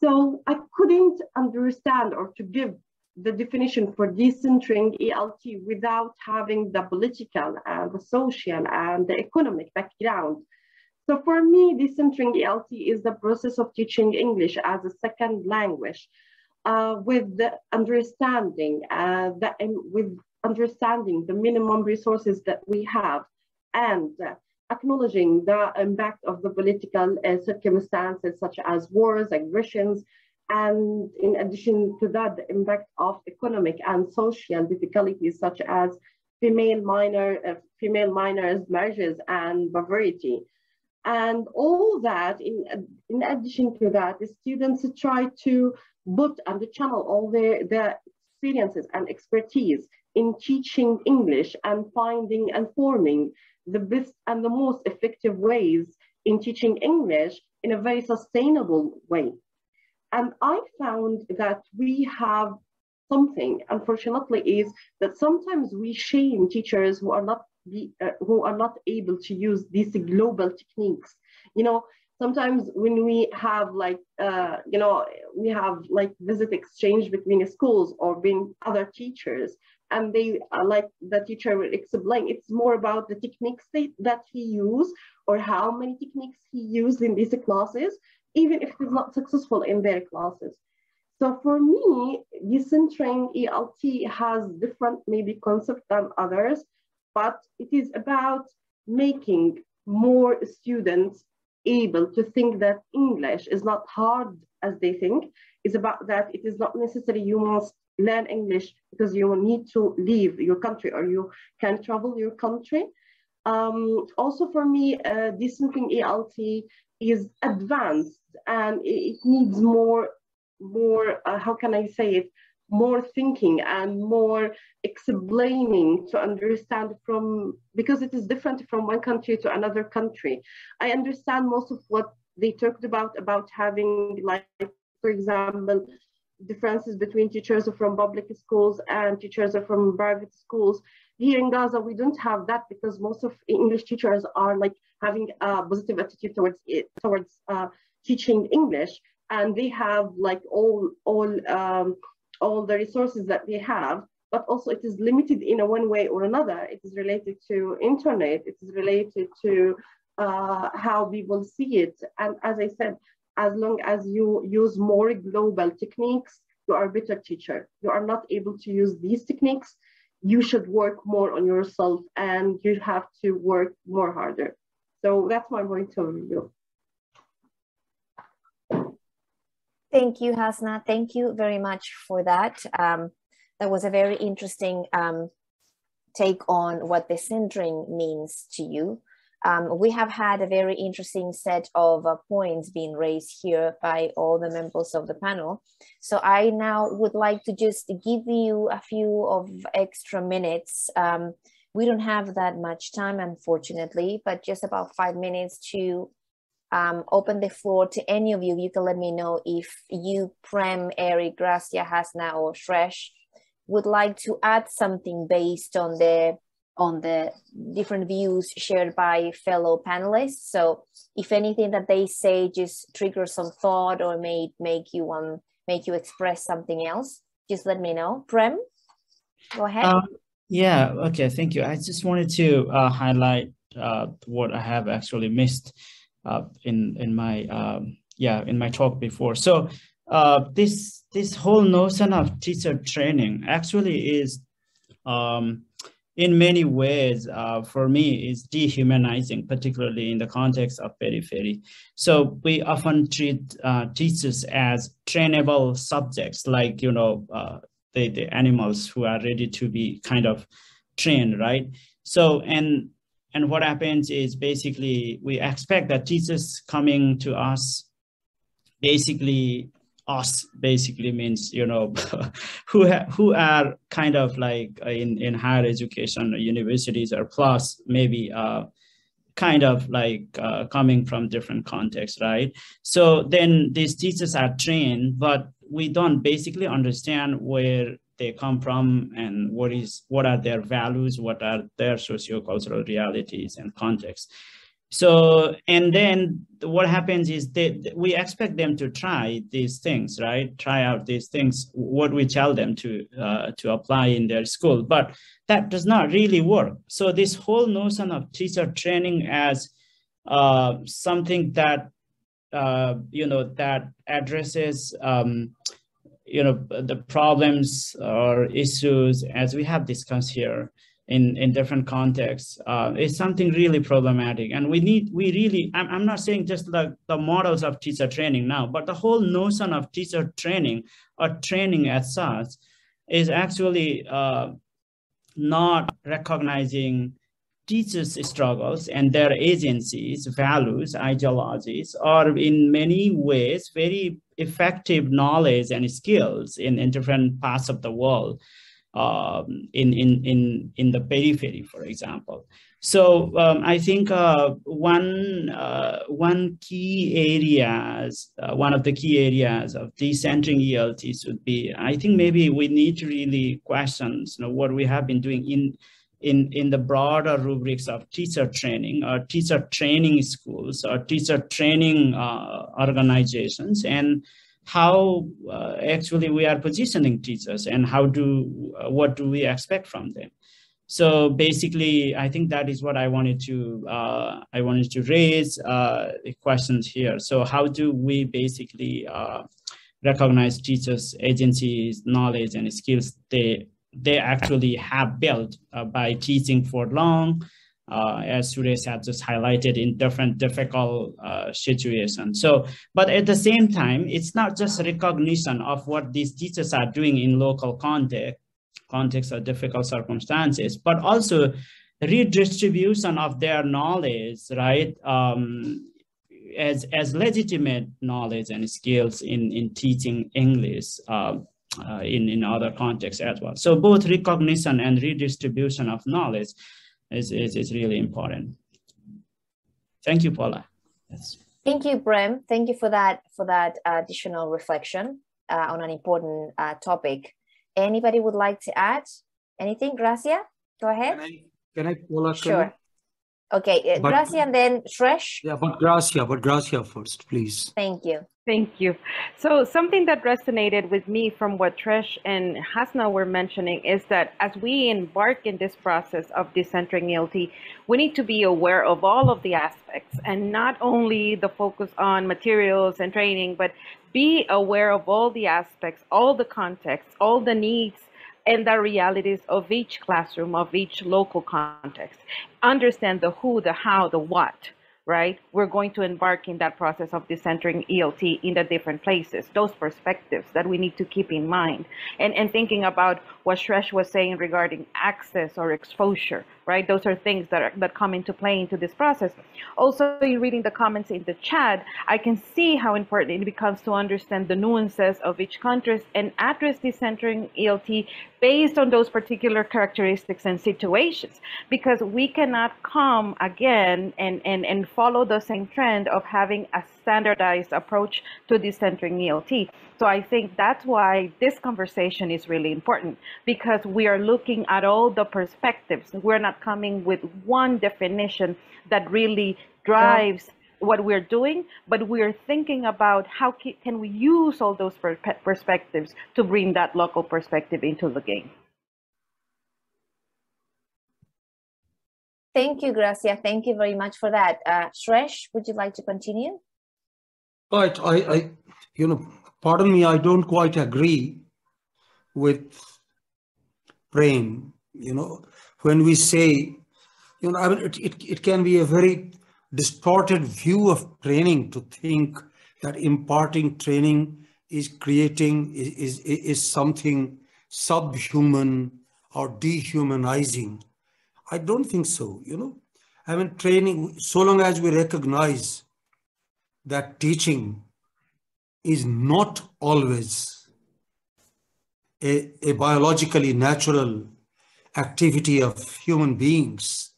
So I couldn't understand or to give the definition for decentering ELT without having the political and the social and the economic background so for me, decentering ELT is the process of teaching English as a second language uh, with the understanding, uh, the, with understanding the minimum resources that we have and uh, acknowledging the impact of the political uh, circumstances such as wars, aggressions, and in addition to that, the impact of economic and social difficulties such as female minor, uh, female minors, marriages, and poverty. And all that, in, in addition to that, the students try to put and channel all their, their experiences and expertise in teaching English and finding and forming the best and the most effective ways in teaching English in a very sustainable way. And I found that we have something, unfortunately, is that sometimes we shame teachers who are not be, uh, who are not able to use these global techniques. You know, sometimes when we have like, uh, you know, we have like visit exchange between schools or between other teachers, and they uh, like the teacher will explain, it's more about the techniques they, that he used or how many techniques he used in these classes, even if he's not successful in their classes. So for me, decentering ELT has different maybe concept than others, but it is about making more students able to think that English is not hard as they think. It's about that it is not necessary you must learn English because you need to leave your country or you can travel your country. Um, also for me, uh, decentering ELT is advanced and it needs more more, uh, how can I say it, more thinking and more explaining to understand from, because it is different from one country to another country. I understand most of what they talked about, about having like, for example, differences between teachers from public schools and teachers from private schools. Here in Gaza, we don't have that because most of English teachers are like having a positive attitude towards it, towards uh, teaching English and they have like all all um, all the resources that they have but also it is limited in a one way or another. It is related to internet. It is related to uh, how people see it. And as i said as long as you use more global techniques you are a better teacher. You are not able to use these techniques. You should work more on yourself and you have to work more harder. So that's my point of view Thank you, Hasna. Thank you very much for that. Um, that was a very interesting um, take on what the centering means to you. Um, we have had a very interesting set of uh, points being raised here by all the members of the panel. So I now would like to just give you a few of extra minutes. Um, we don't have that much time, unfortunately, but just about five minutes to um, open the floor to any of you. You can let me know if you, Prem, Eric, Grazzia, Hasna, or Shreesh would like to add something based on the on the different views shared by fellow panelists. So if anything that they say just triggers some thought or may make you want make you express something else, just let me know. Prem, go ahead. Um, yeah, okay, thank you. I just wanted to uh, highlight uh, what I have actually missed uh, in in my um, yeah in my talk before. So uh, this this whole notion of teacher training actually is um, in many ways uh, for me is dehumanizing, particularly in the context of periphery. So we often treat uh, teachers as trainable subjects, like you know uh, the the animals who are ready to be kind of trained, right? So and and what happens is basically we expect that teachers coming to us basically us basically means you know who who are kind of like in in higher education universities or plus maybe uh kind of like uh, coming from different contexts right? So then these teachers are trained but we don't basically understand where they come from and what is what are their values, what are their sociocultural realities and contexts. So, and then what happens is that we expect them to try these things, right? Try out these things, what we tell them to, uh, to apply in their school, but that does not really work. So this whole notion of teacher training as uh, something that, uh, you know, that addresses um, you know the problems or issues as we have discussed here in in different contexts uh, is something really problematic. And we need we really I'm, I'm not saying just the, the models of teacher training now but the whole notion of teacher training or training as such is actually uh, not recognizing teachers' struggles and their agencies, values, ideologies are in many ways very effective knowledge and skills in, in different parts of the world, um, in, in, in, in the periphery, for example. So um, I think uh, one uh, one key areas, uh, one of the key areas of decentering ELTs would be, I think maybe we need to really question, you know, what we have been doing in in in the broader rubrics of teacher training or teacher training schools or teacher training uh, organizations and how uh, actually we are positioning teachers and how do uh, what do we expect from them so basically, I think that is what I wanted to uh, I wanted to raise uh, questions here. So how do we basically uh, recognize teachers' agencies, knowledge, and skills they they actually have built uh, by teaching for long, uh, as Suresh has just highlighted in different difficult uh, situations. So, but at the same time, it's not just recognition of what these teachers are doing in local context, context of difficult circumstances, but also redistribution of their knowledge, right? Um, as, as legitimate knowledge and skills in, in teaching English uh, uh, in, in other contexts as well. So both recognition and redistribution of knowledge is, is, is really important. Thank you, Paula. Yes. Thank you, Prem. Thank you for that for that additional reflection uh, on an important uh, topic. Anybody would like to add anything? Grazzia, go ahead. Can I, can I Paula, Sure. Okay, uh, but, Grazzia and then Shreesh. Yeah, but Grazzia, but Grazzia first, please. Thank you. Thank you. So something that resonated with me from what Shreesh and Hasna were mentioning is that as we embark in this process of decentering ELT, we need to be aware of all of the aspects and not only the focus on materials and training, but be aware of all the aspects, all the contexts, all the needs and the realities of each classroom, of each local context. Understand the who, the how, the what, right? We're going to embark in that process of decentering ELT in the different places, those perspectives that we need to keep in mind. And, and thinking about what Shreesh was saying regarding access or exposure, right? Those are things that, are, that come into play into this process. Also, in reading the comments in the chat, I can see how important it becomes to understand the nuances of each country and address decentering ELT based on those particular characteristics and situations, because we cannot come again and, and, and follow the same trend of having a standardized approach to decentering ELT. So I think that's why this conversation is really important because we are looking at all the perspectives. We're not coming with one definition that really drives yeah. what we're doing, but we're thinking about how can we use all those per perspectives to bring that local perspective into the game. Thank you, Grazzia. Thank you very much for that. Uh, Shreesh, would you like to continue? Right. I, I, you know, pardon me, I don't quite agree with Prem. You know, when we say, you know, I mean, it, it, it can be a very distorted view of training to think that imparting training is creating, is, is, is something subhuman or dehumanizing. I don't think so, you know. I mean, training, so long as we recognize that teaching is not always a, a biologically natural activity of human beings.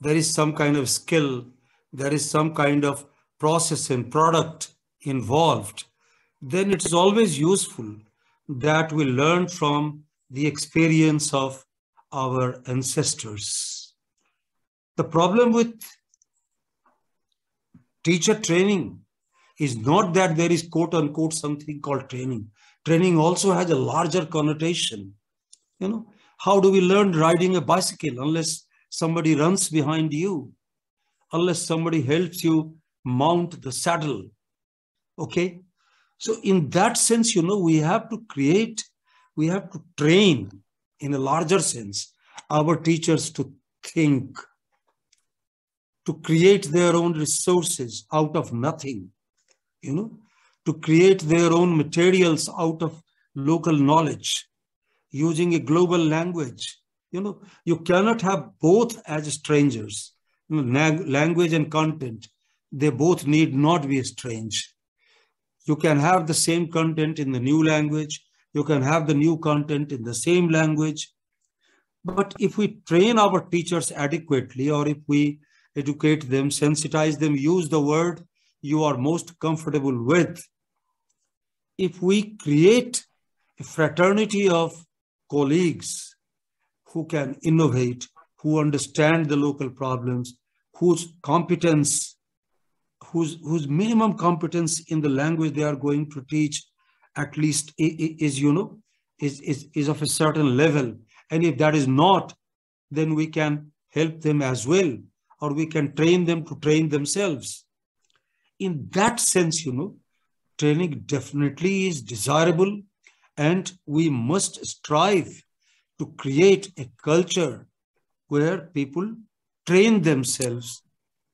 There is some kind of skill, there is some kind of process and product involved. Then it is always useful that we learn from the experience of our ancestors. The problem with teacher training is not that there is quote unquote something called training. Training also has a larger connotation. You know, how do we learn riding a bicycle unless somebody runs behind you, unless somebody helps you mount the saddle? Okay. So in that sense, you know, we have to create, we have to train in a larger sense our teachers to think, to create their own resources out of nothing you know, to create their own materials out of local knowledge, using a global language, You know, you cannot have both as strangers. You know, language and content, they both need not be strange. You can have the same content in the new language. You can have the new content in the same language. But if we train our teachers adequately, or if we educate them, sensitize them, use the word you are most comfortable with, if we create a fraternity of colleagues who can innovate, who understand the local problems, whose competence, whose, whose minimum competence in the language they are going to teach at least is, you know, is, is, is of a certain level. And if that is not, then we can help them as well, or we can train them to train themselves. In that sense, you know, training definitely is desirable and we must strive to create a culture where people train themselves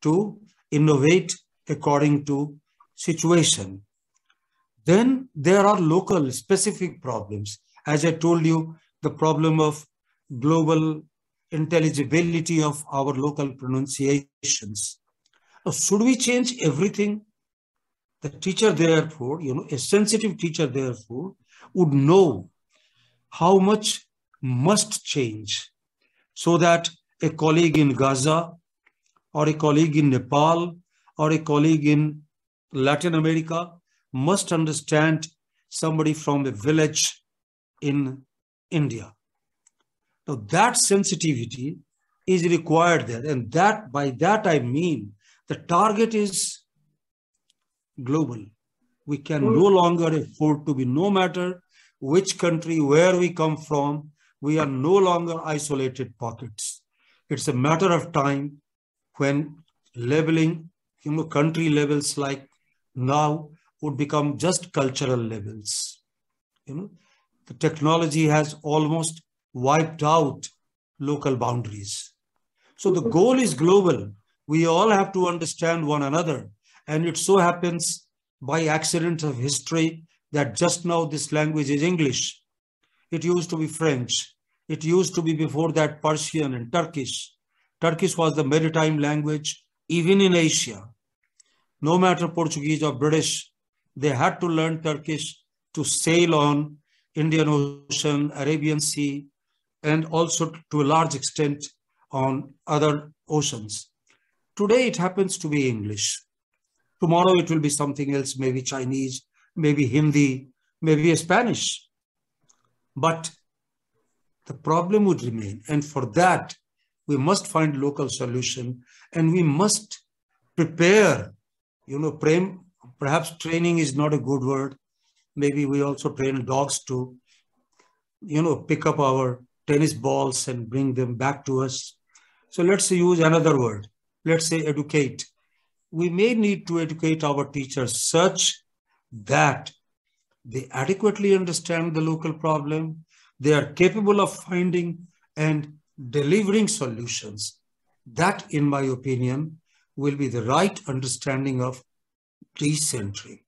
to innovate according to situation. Then there are local specific problems. As I told you, the problem of global intelligibility of our local pronunciations. Now, should we change everything? The teacher, therefore, you know, a sensitive teacher, therefore, would know how much must change so that a colleague in Gaza or a colleague in Nepal or a colleague in Latin America must understand somebody from a village in India. Now that sensitivity is required there. And that by that I mean the target is global. We can hmm. no longer afford to be, no matter which country, where we come from, we are no longer isolated pockets. It's a matter of time when leveling, you know, country levels like now would become just cultural levels. You know, the technology has almost wiped out local boundaries. So the hmm. goal is global. We all have to understand one another. And it so happens by accident of history that just now this language is English. It used to be French. It used to be before that Persian and Turkish. Turkish was the maritime language even in Asia. No matter Portuguese or British, they had to learn Turkish to sail on Indian Ocean, Arabian Sea, and also to a large extent on other oceans. Today it happens to be English. Tomorrow it will be something else, maybe Chinese, maybe Hindi, maybe Spanish. But the problem would remain. And for that, we must find local solution and we must prepare, you know, perhaps training is not a good word. Maybe we also train dogs to, you know, pick up our tennis balls and bring them back to us. So let's use another word. Let's say educate we may need to educate our teachers such that they adequately understand the local problem, they are capable of finding and delivering solutions. That, in my opinion, will be the right understanding of decentry.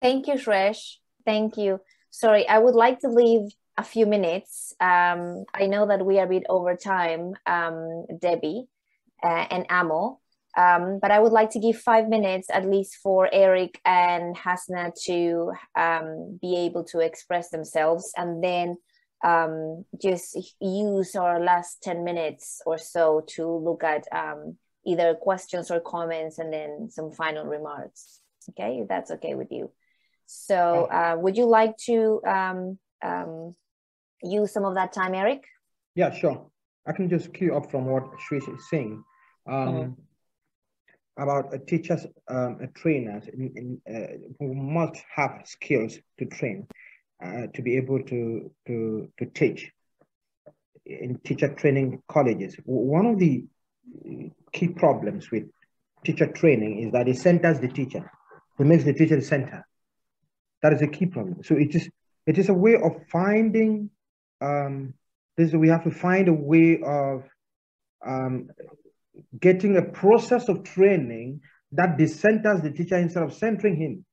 Thank you, Shreesh. Thank you. Sorry, I would like to leave a few minutes. Um, I know that we are a bit over time, um, Debbie uh, and Amol. Um, but I would like to give five minutes at least for Eric and Hasna to um, be able to express themselves and then um, just use our last 10 minutes or so to look at um, either questions or comments and then some final remarks. Okay, if that's okay with you. So uh, would you like to um, um, use some of that time, Eric? Yeah, sure. I can just cue up from what Shreesh is saying. Um, mm -hmm about a teachers, um, a trainers in, in, uh, who must have skills to train, uh, to be able to, to, to teach in teacher training colleges. One of the key problems with teacher training is that it centers the teacher. It makes the teacher the center. That is a key problem. So it is it is a way of finding um, this we have to find a way of um, getting a process of training that decenters the teacher instead of centering him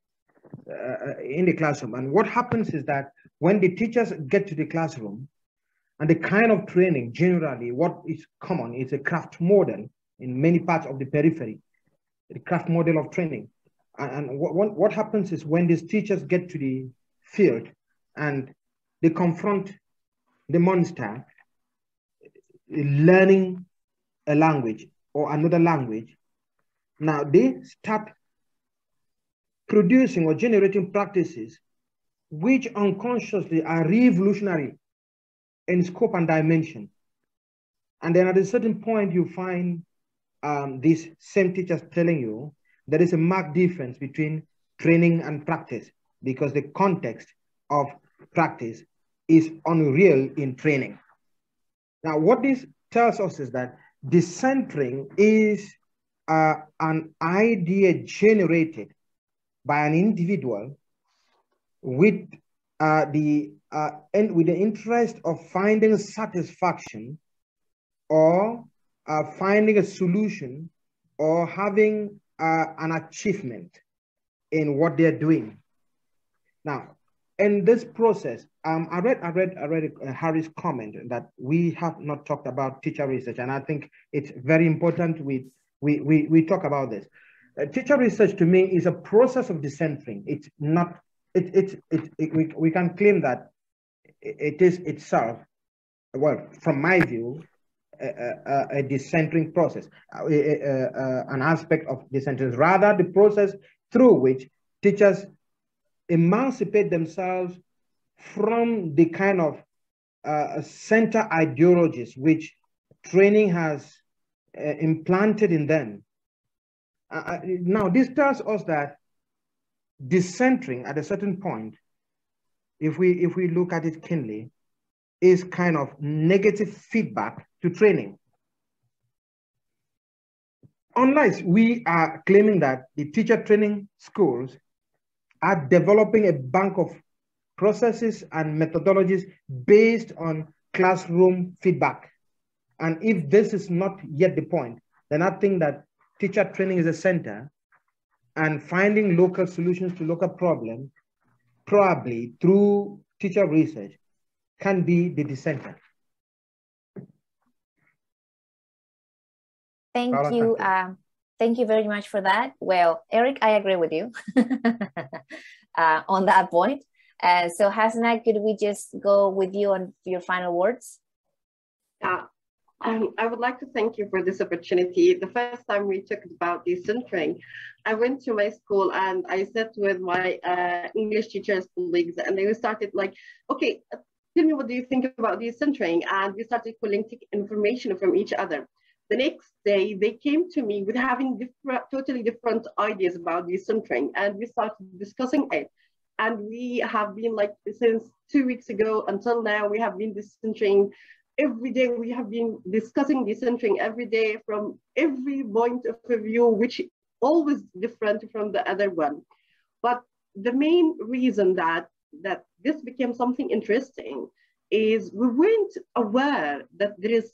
uh, in the classroom. And what happens is that when the teachers get to the classroom, And the kind of training, generally, what is common is a craft model in many parts of the periphery, the craft model of training. And, and what, what happens is when these teachers get to the field and they confront the monster, learning a language or another language, now they start producing or generating practices which unconsciously are revolutionary in scope and dimension. And then at a certain point, you find um, same teachers telling you there is a marked difference between training and practice because the context of practice is unreal in training. Now, what this tells us is that decentering is uh, an idea generated by an individual with uh, the uh, and with the interest of finding satisfaction or uh, finding a solution or having uh, an achievement in what they're doing. Now, in this process, um, I read, I read, I read uh, Harry's comment that we have not talked about teacher research, and I think it's very important we we we, we talk about this. Uh, teacher research to me is a process of decentering. It's not. It, it, it, it, we, we can claim that it is itself, well, from my view, a, a, a decentering process, uh, a, an aspect of decentering, rather the process through which teachers emancipate themselves from the kind of uh, center ideologies which training has uh, implanted in them. Uh, uh now, this tells us that decentering at a certain point, if we if we look at it keenly, is kind of negative feedback to training. Unless we are claiming that the teacher training schools are developing a bank of processes and methodologies based on classroom feedback. And if this is not yet the point, then I think that teacher training is a center and finding local solutions to local problems, probably through teacher research, can be the dissenter. Thank Paula, you. Thank you. Uh, thank you very much for that. Well, Eric, I agree with you uh, on that point. Uh, so Hasna, could we just go with you on your final words? Yeah, um, I would like to thank you for this opportunity. The first time we talked about decentering, I went to my school and I sat with my uh, English teachers colleagues and they started like, okay, tell me what do you think about decentering? And we started collecting information from each other. The next day, they came to me with having different, totally different ideas about decentering and we started discussing it and we have been like since two weeks ago until now we have been decentering. Every day we have been discussing decentering every day from every point of view which always different from the other one. But the main reason that that this became something interesting is we weren't aware that there is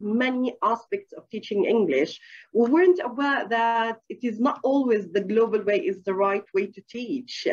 many aspects of teaching English. We weren't aware that it is not always the global way is the right way to teach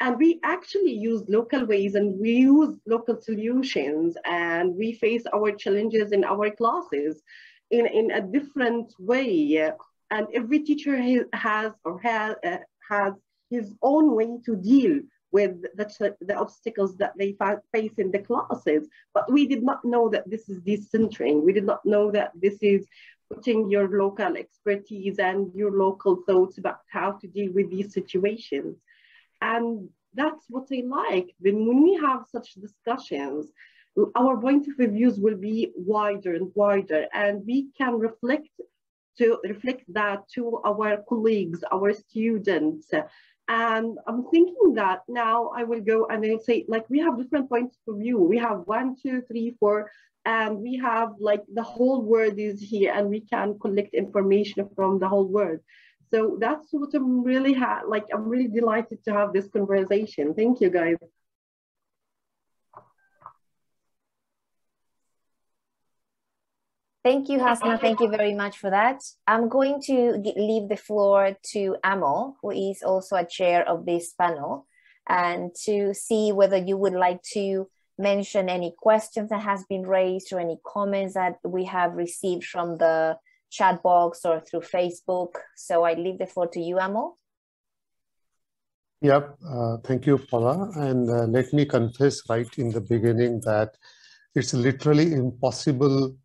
and we actually use local ways and we use local solutions and we face our challenges in our classes in, in a different way and every teacher has or has, uh, has his own way to deal with the, the obstacles that they face in the classes. But we did not know that this is decentering. We did not know that this is putting your local expertise and your local thoughts about how to deal with these situations. And that's what I like. Then when we have such discussions, our point of views will be wider and wider, and we can reflect to reflect that to our colleagues, our students. And I'm thinking that now I will go and I'll say, like, we have different points of view. We have one, two, three, four, and we have like the whole world is here, and we can collect information from the whole world. So that's what I'm really ha- like. I'm really delighted to have this conversation. Thank you, guys. Thank you, Hasna. Thank you very much for that. I'm going to leave the floor to Amol, who is also a chair of this panel, and to see whether you would like to mention any questions that has been raised or any comments that we have received from the chat box or through Facebook. So I leave the floor to you, Amol. Yep, uh, thank you, Paula. And uh, let me confess right in the beginning that it's literally impossible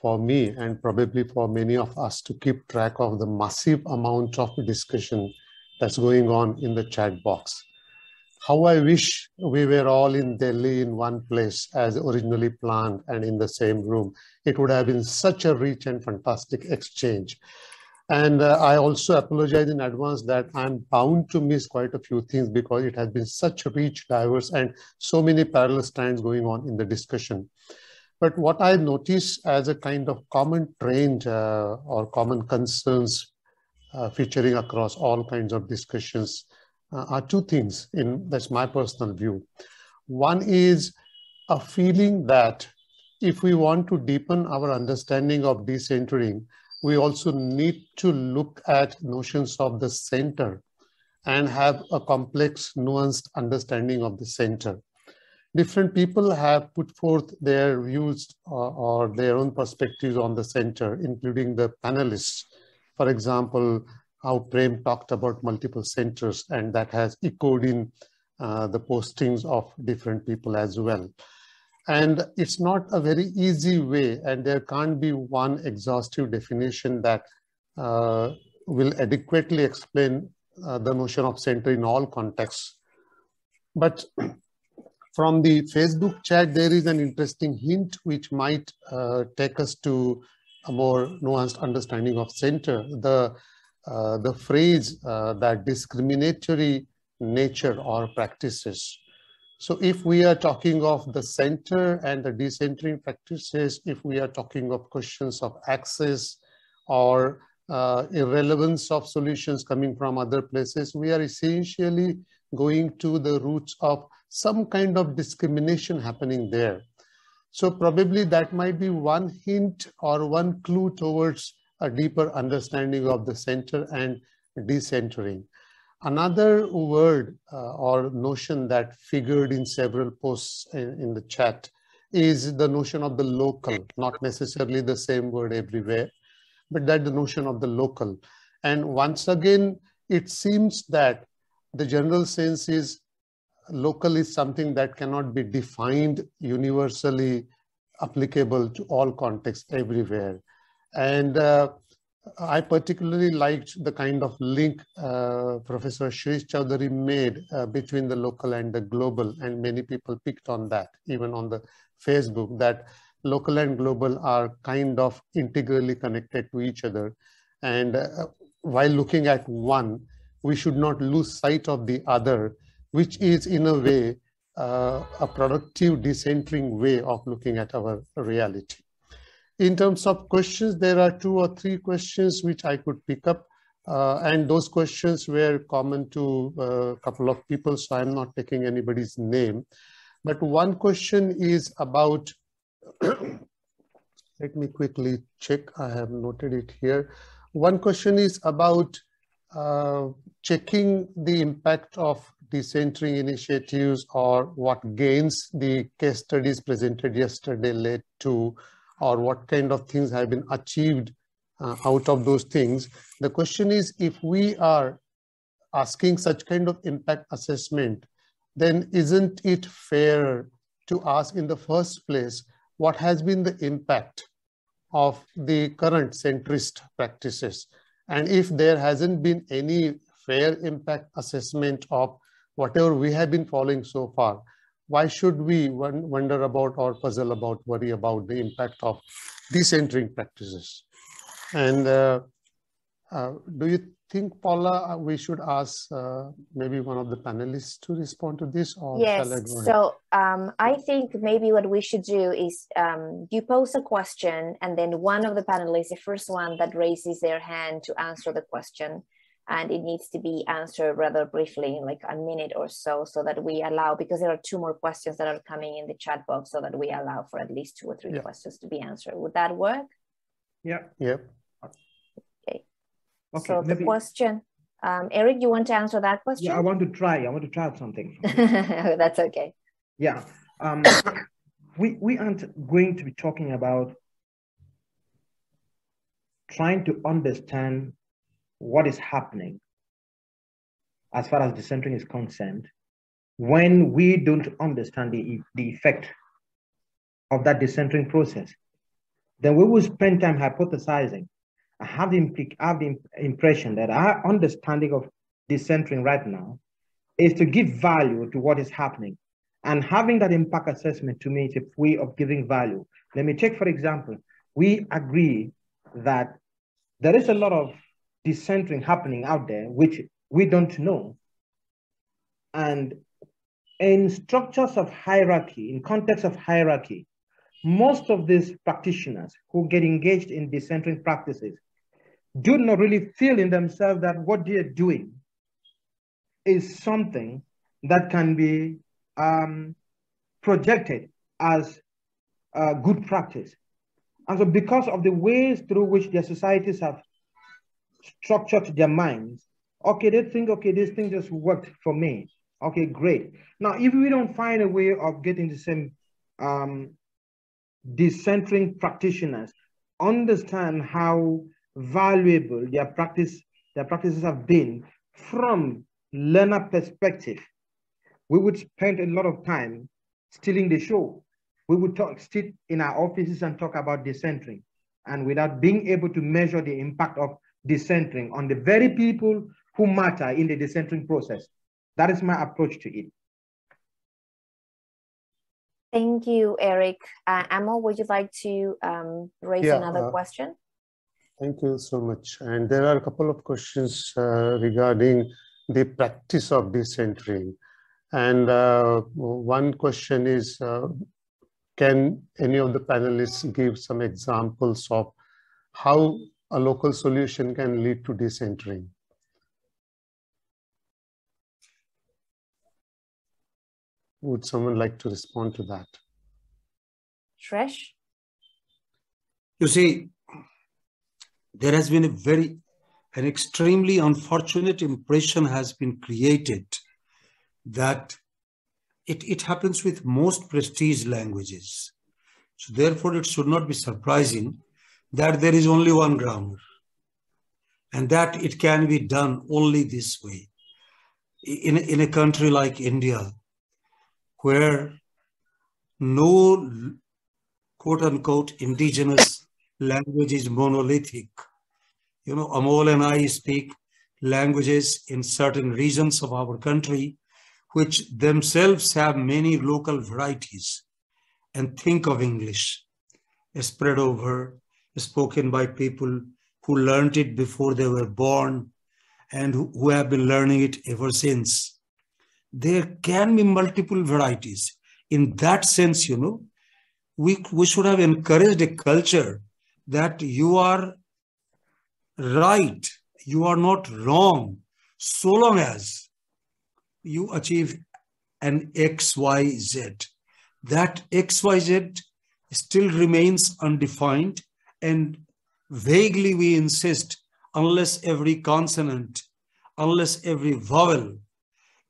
for me and probably for many of us to keep track of the massive amount of discussion that's going on in the chat box. How I wish we were all in Delhi in one place as originally planned and in the same room. It would have been such a rich and fantastic exchange. And uh, I also apologize in advance that I'm bound to miss quite a few things because it has been such a rich, diverse, and so many parallel strands going on in the discussion. But what I notice as a kind of common trend uh, or common concerns uh, featuring across all kinds of discussions uh, are two things. In that's my personal view. One is a feeling that if we want to deepen our understanding of decentering, we also need to look at notions of the center and have a complex, nuanced understanding of the center. Different people have put forth their views uh, or their own perspectives on the center, including the panelists. For example, how Prem talked about multiple centers and that has echoed in uh, the postings of different people as well. And it's not a very easy way, and there can't be one exhaustive definition that uh, will adequately explain uh, the notion of center in all contexts. But from the Facebook chat, there is an interesting hint which might uh, take us to a more nuanced understanding of center. The, uh, the phrase uh, that discriminatory nature or practices so if we are talking of the center and the decentering practices, if we are talking of questions of access or uh, irrelevance of solutions coming from other places, we are essentially going to the roots of some kind of discrimination happening there. So probably that might be one hint or one clue towards a deeper understanding of the center and decentering. Another word uh, or notion that figured in several posts in, in, the chat is the notion of the local, not necessarily the same word everywhere, but that the notion of the local. And once again, it seems that the general sense is local is something that cannot be defined universally applicable to all contexts everywhere. And uh, I particularly liked the kind of link uh, Professor Shreesh Chaudhary made uh, between the local and the global, and many people picked on that, even on the Facebook, that local and global are kind of integrally connected to each other. And uh, while looking at one, we should not lose sight of the other, which is in a way uh, a productive decentering way of looking at our reality. In terms of questions, there are two or three questions which I could pick up. Uh, and those questions were common to a uh, couple of people, so I'm not taking anybody's name. But one question is about, let me quickly check, I have noted it here. One question is about uh, checking the impact of decentering initiatives or what gains the case studies presented yesterday led to or what kind of things have been achieved uh, out of those things. The question is if we are asking such kind of impact assessment, then isn't it fair to ask in the first place what has been the impact of the current centrist practices? And if there hasn't been any fair impact assessment of whatever we have been following so far, why should we wonder about or puzzle about, worry about the impact of decentering practices? And uh, uh, do you think, Paula, uh, we should ask uh, maybe one of the panelists to respond to this? Or yes, I so um, I think maybe what we should do is um, you pose a question and then one of the panelists, the first one that raises their hand to answer the question, and it needs to be answered rather briefly in like a minute or so so that we allow because there are two more questions that are coming in the chat box so that we allow for at least two or three yeah. questions to be answered. Would that work? Yeah. Yep. Okay, okay so maybe... the question um, eric you want to answer that question? Yeah i want to try. I want to try something. That's okay. Yeah um, we, we aren't going to be talking about trying to understand what is happening as far as decentering is concerned when we don't understand the, the effect of that decentering process. Then we will spend time hypothesizing. I have the, I have the impression that our understanding of decentering right now is to give value to what is happening. And having that impact assessment to me is a way of giving value. Let me take, for example, we agree that there is a lot of decentering happening out there, which we don't know. And in structures of hierarchy, in context of hierarchy, most of these practitioners who get engaged in decentering practices do not really feel in themselves that what they're doing is something that can be um, projected as a good practice. And so because of the ways through which their societies have structured their minds, okay, they think, okay, this thing just worked for me. Okay, great. Now, if we don't find a way of getting the same um, decentering practitioners understand how valuable their practice their practices have been from learner perspective, we would spend a lot of time stealing the show. We would talk, sit in our offices and talk about decentering, and without being able to measure the impact of decentering on the very people who matter in the decentering process. That is my approach to it. Thank you, Eric. Uh, Amol, would you like to um, raise yeah, another uh, question? Thank you so much. And there are a couple of questions uh, regarding the practice of decentering. And uh, one question is, uh, can any of the panelists give some examples of how a local solution can lead to decentering? Would someone like to respond to that? Shreesh? You see, there has been a very, an extremely unfortunate impression has been created that it, it happens with most prestige languages. So therefore, it should not be surprising that there is only one grammar and that it can be done only this way. In, in a country like India, where no quote unquote indigenous language is monolithic. You know, Amol and I speak languages in certain regions of our country, which themselves have many local varieties. And think of English spread over, spoken by people who learned it before they were born and who have been learning it ever since there can be multiple varieties. In that sense, you know, we, we should have encouraged a culture that you are right, you are not wrong, so long as you achieve an XYZ. That XYZ still remains undefined and vaguely we insist unless every consonant, unless every vowel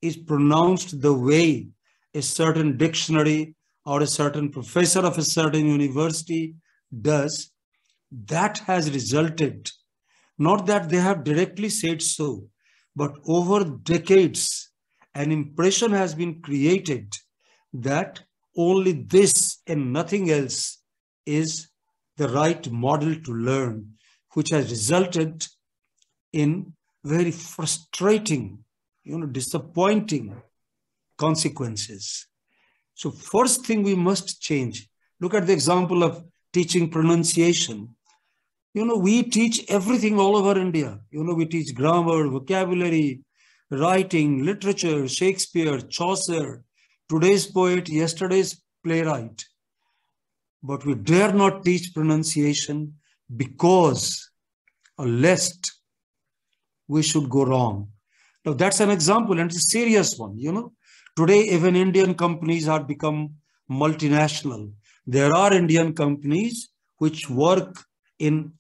is pronounced the way a certain dictionary or a certain professor of a certain university does, that has resulted, not that they have directly said so, but over decades, an impression has been created that only this and nothing else is the right model to learn, which has resulted in very frustrating you know, disappointing consequences. So first thing we must change. Look at the example of teaching pronunciation. You know, we teach everything all over India. You know, we teach grammar, vocabulary, writing, literature, Shakespeare, Chaucer, today's poet, yesterday's playwright. But we dare not teach pronunciation because, or lest we should go wrong. Now that's an example and it's a serious one, you know. Today, even Indian companies are become multinational. There are Indian companies which work in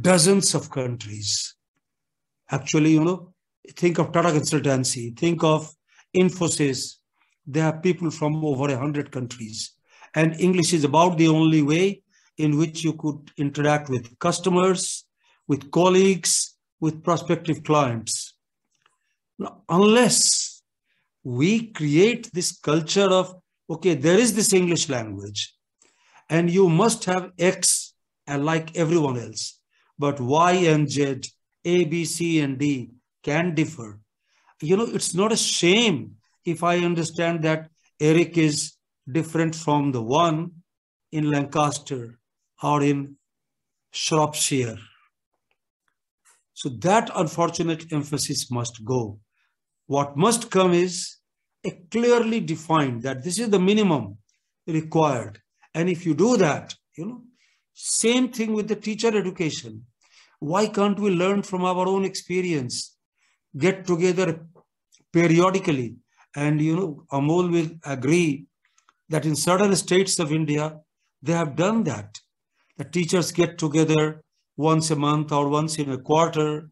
dozens of countries. Actually, you know, think of Tata Consultancy, think of Infosys, they have people from over a hundred countries. And English is about the only way in which you could interact with customers, with colleagues, with prospective clients. Now, unless we create this culture of, okay, there is this English language, and you must have X and like everyone else, but Y and Z, A, B, C, and D can differ. You know, it's not a shame if I understand that Eric is different from the one in Lancaster or in Shropshire. So that unfortunate emphasis must go. What must come is a clearly defined that this is the minimum required. And if you do that, you know, same thing with the teacher education. Why can't we learn from our own experience? Get together periodically. And, you know, Amol will agree that in certain states of India, they have done that. The teachers get together once a month or once in a quarter,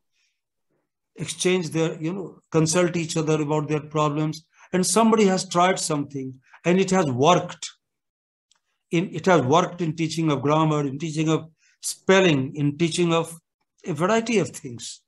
exchange their, you know, consult each other about their problems. And somebody has tried something and it has worked. In, it has worked in teaching of grammar, in teaching of spelling, in teaching of a variety of things.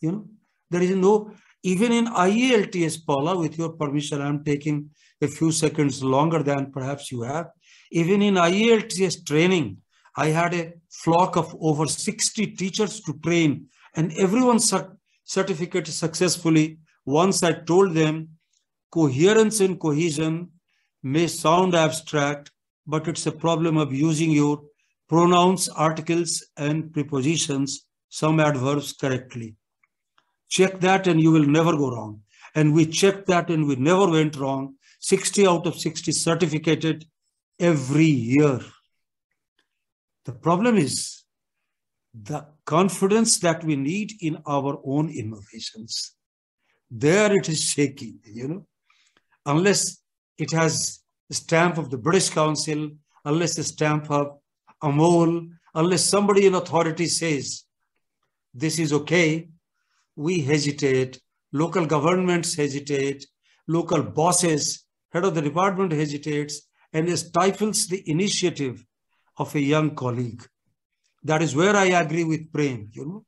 You know, there is no, even in IELTS, Paula, with your permission, I'm taking a few seconds longer than perhaps you have. Even in IELTS training, I had a flock of over 60 teachers to train and everyone cert certificate successfully. Once I told them coherence and cohesion may sound abstract, but it's a problem of using your pronouns, articles, and prepositions, some adverbs correctly. Check that and you will never go wrong. And we checked that and we never went wrong. 60 out of 60 certificated every year. The problem is the confidence that we need in our own innovations. There it is shaky, you know, unless it has the stamp of the British Council, unless the stamp of Amol, unless somebody in authority says this is okay, we hesitate, local governments hesitate, local bosses head of the department hesitates and stifles the initiative of a young colleague. That is where I agree with Prem, you know.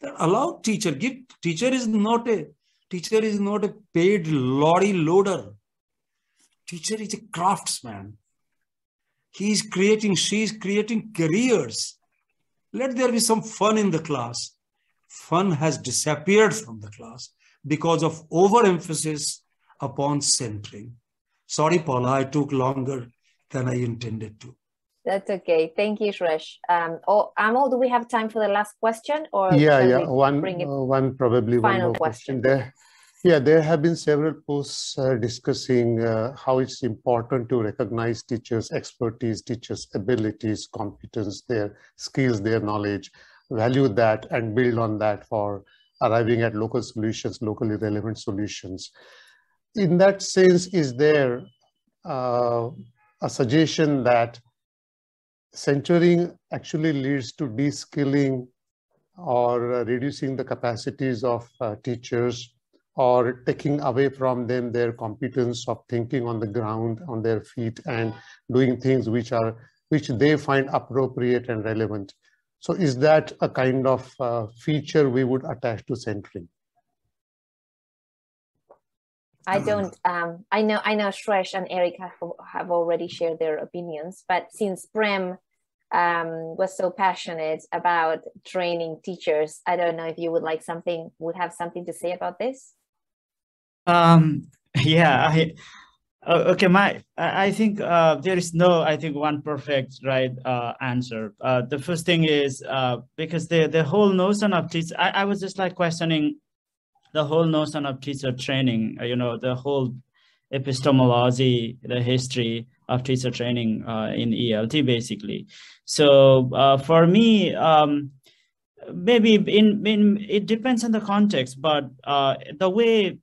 That allow teacher, give teacher is not a teacher is not a paid lorry loader. Teacher is a craftsman. He is creating, she is creating careers. Let there be some fun in the class. Fun has disappeared from the class because of overemphasis upon centering. Sorry, Paula, I took longer than I intended to. That's okay. Thank you, Shreesh. Um, oh, Amol, do we have time for the last question? Or yeah, yeah, one, uh, one probably one more question. question. There, yeah, there have been several posts uh, discussing uh, how it's important to recognize teachers' expertise, teachers' abilities, competence, their skills, their knowledge, value that, and build on that for arriving at local solutions, locally relevant solutions in that sense, is there uh, a suggestion that centering actually leads to de-skilling or uh, reducing the capacities of uh, teachers or taking away from them their competence of thinking on the ground on their feet and doing things which are which they find appropriate and relevant? So is that a kind of uh, feature we would attach to centering I don't. Um, I know. I know. Shreesh and Eric have, have already shared their opinions, but since Prem um, was so passionate about training teachers, I don't know if you would like something. Would have something to say about this? Um. Yeah. I. Uh, okay. My. I think uh, there is no. I think one perfect right uh, answer. Uh, the first thing is uh, because the the whole notion of teach. I, I was just like questioning the whole notion of teacher training, uh, you know, the whole epistemology, the history of teacher training uh, in ELT, basically. So uh, for me, um, maybe in, in it depends on the context, but uh, the way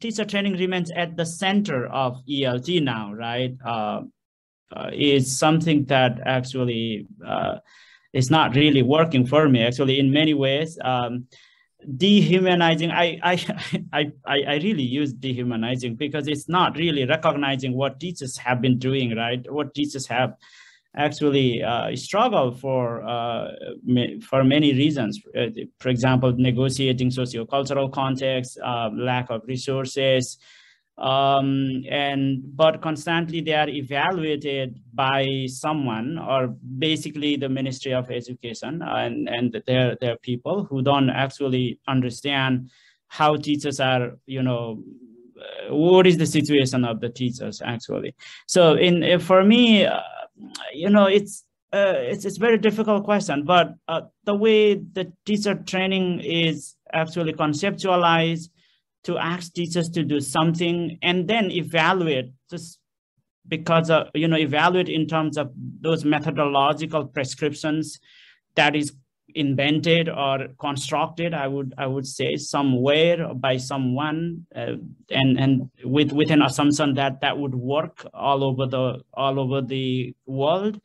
teacher training remains at the center of ELT now, right, uh, uh, is something that actually is not really working for me. Actually, in many ways. Um, dehumanizing. I, I i i really use dehumanizing because it's not really recognizing what teachers have been doing right? What teachers have actually uh, struggle for uh, for many reasons. Uh, for example negotiating socio-cultural context uh, lack of resources um, and but constantly they are evaluated by someone or basically the Ministry of Education and and their their people who don't actually understand how teachers are you know uh, what is the situation of the teachers actually. So in uh, for me uh, you know it's uh, it's it's very difficult question but uh, the way the teacher training is actually conceptualized to ask teachers to do something and then evaluate just because of, you know evaluate in terms of those methodological prescriptions that is invented or constructed i would i would say somewhere by someone uh, and and with with an assumption that that would work all over the all over the world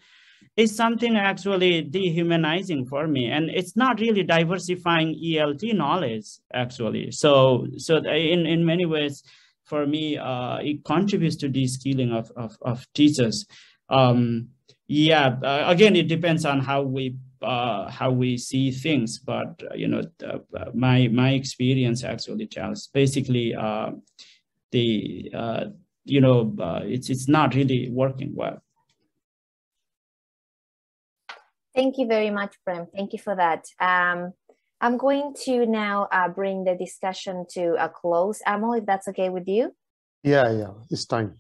is something actually dehumanizing for me. And it's not really diversifying elt knowledge actually. So so in in many ways for me uh, it contributes to de-skilling of, of, of teachers. Um, yeah uh, again it depends on how we uh, how we see things. But uh, you know uh, my my experience actually tells basically uh, the you know it's it's not really working well Thank you very much, Prem. Thank you for that. Um, I'm going to now uh, bring the discussion to a close. Amol, if that's okay with you? Yeah, yeah, it's time.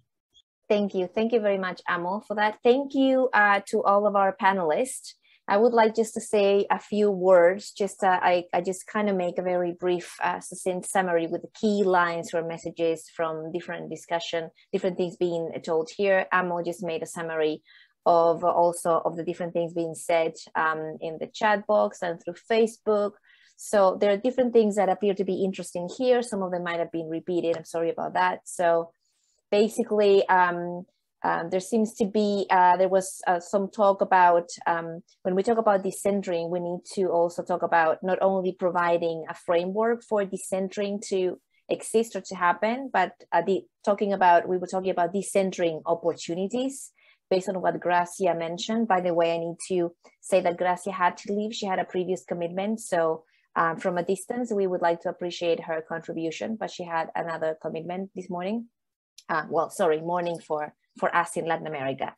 Thank you. Thank you very much, Amol, for that. Thank you uh, to all of our panelists. I would like just to say a few words. Just uh, I, I just kind of make a very brief, uh, succinct summary with the key lines or messages from different discussion, different things being told here. Amol just made a summary of also of the different things being said um, in the chat box and through Facebook. So there are different things that appear to be interesting here. Some of them might have been repeated. I'm sorry about that. So basically, um, uh, there seems to be, uh, there was uh, some talk about, um, when we talk about decentering, we need to also talk about not only providing a framework for decentering to exist or to happen, but uh, the, talking about, we were talking about decentering opportunities based on what Grazzia mentioned. By the way, I need to say that Grazzia had to leave. She had a previous commitment. So um, from a distance, we would like to appreciate her contribution, but she had another commitment this morning. Uh, well, sorry, morning for, for us in Latin America.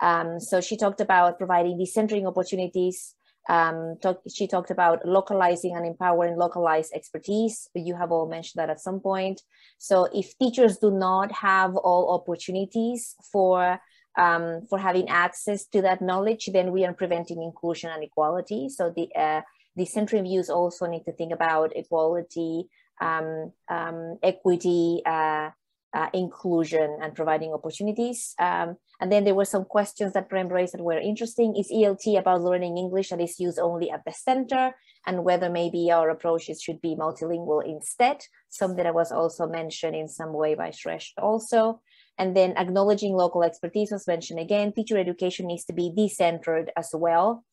Um, so she talked about providing decentering opportunities. Um, talk, she talked about localizing and empowering localized expertise. You have all mentioned that at some point. So if teachers do not have all opportunities for um, for having access to that knowledge, then we are preventing inclusion and equality. So the uh, the central views also need to think about equality, um, um, equity, uh, uh, inclusion, and providing opportunities. Um, and then there were some questions that Prem raised that were interesting. Is ELT about learning English that is used only at the center, and whether maybe our approaches should be multilingual instead? Something that was also mentioned in some way by Shreesh also. And then acknowledging local expertise was mentioned again. Teacher education needs to be decentered as well.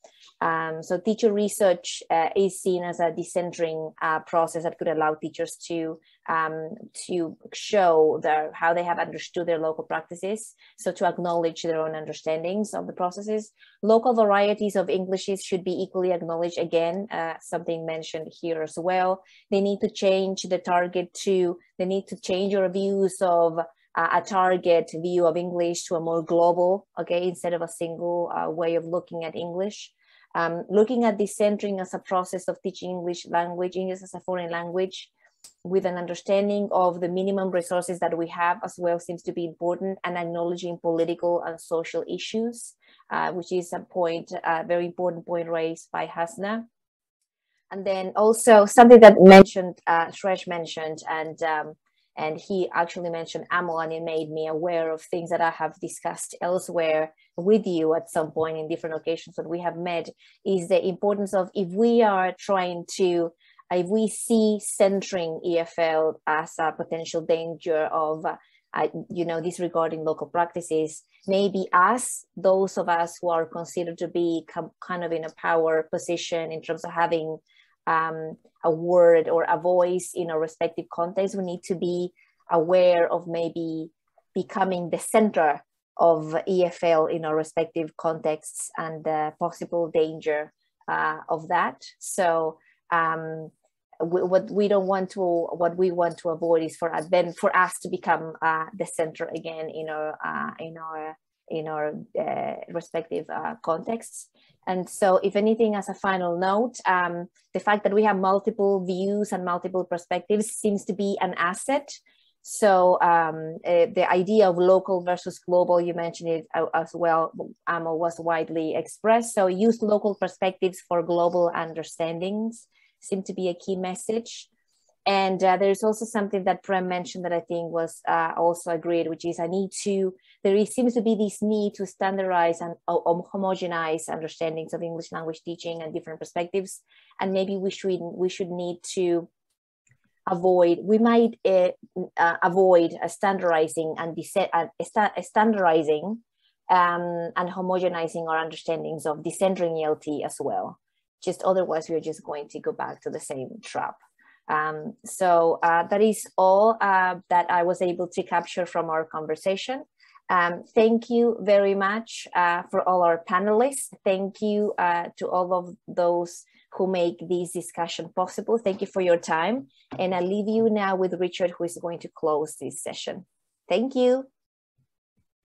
Um, so teacher research uh, is seen as a decentering uh, process that could allow teachers to um, to show their how they have understood their local practices. So to acknowledge their own understandings of the processes. Local varieties of Englishes should be equally acknowledged. Again, uh, something mentioned here as well. They need to change the target to. They need to change your views of a target view of English to a more global, okay, instead of a single uh, way of looking at English. Um, looking at decentering as a process of teaching English language, English as a foreign language, with an understanding of the minimum resources that we have as well seems to be important and acknowledging political and social issues, uh, which is a point, a very important point raised by Hasna. And then also something that mentioned, uh, Shreesh mentioned, and um, and he actually mentioned Amol and it made me aware of things that I have discussed elsewhere with you at some point in different occasions that we have met is the importance of if we are trying to if we see centering EFL as a potential danger of uh, you know disregarding local practices maybe us those of us who are considered to be kind of in a power position in terms of having um, a word or a voice in our respective context. We need to be aware of maybe becoming the center of EFL in our respective contexts and the possible danger uh, of that. So um, we, what we don't want to, what we want to avoid is for then for us to become uh, the center again in our uh, in our in our uh, respective uh, contexts. And so, if anything, as a final note, um, the fact that we have multiple views and multiple perspectives seems to be an asset so um, uh, the idea of local versus global, you mentioned it as well, Amol was widely expressed. So use local perspectives for global understandings seem to be a key message. And uh, there's also something that Prem mentioned that I think was uh, also agreed, which is I need to, there is, seems to be this need to standardize and uh, homogenize understandings of English language teaching and different perspectives. And maybe we should, we should need to avoid, we might uh, uh, avoid standardizing and uh, standardizing um, and homogenizing our understandings of decentering ELT as well. Just otherwise, we're just going to go back to the same trap. Um, so uh, that is all uh, that I was able to capture from our conversation. Um, thank you very much uh, for all our panelists. Thank you to all of those who make this discussion possible. Thank you for your time. And I leave you now with Richard, who is going to close this session. Thank you.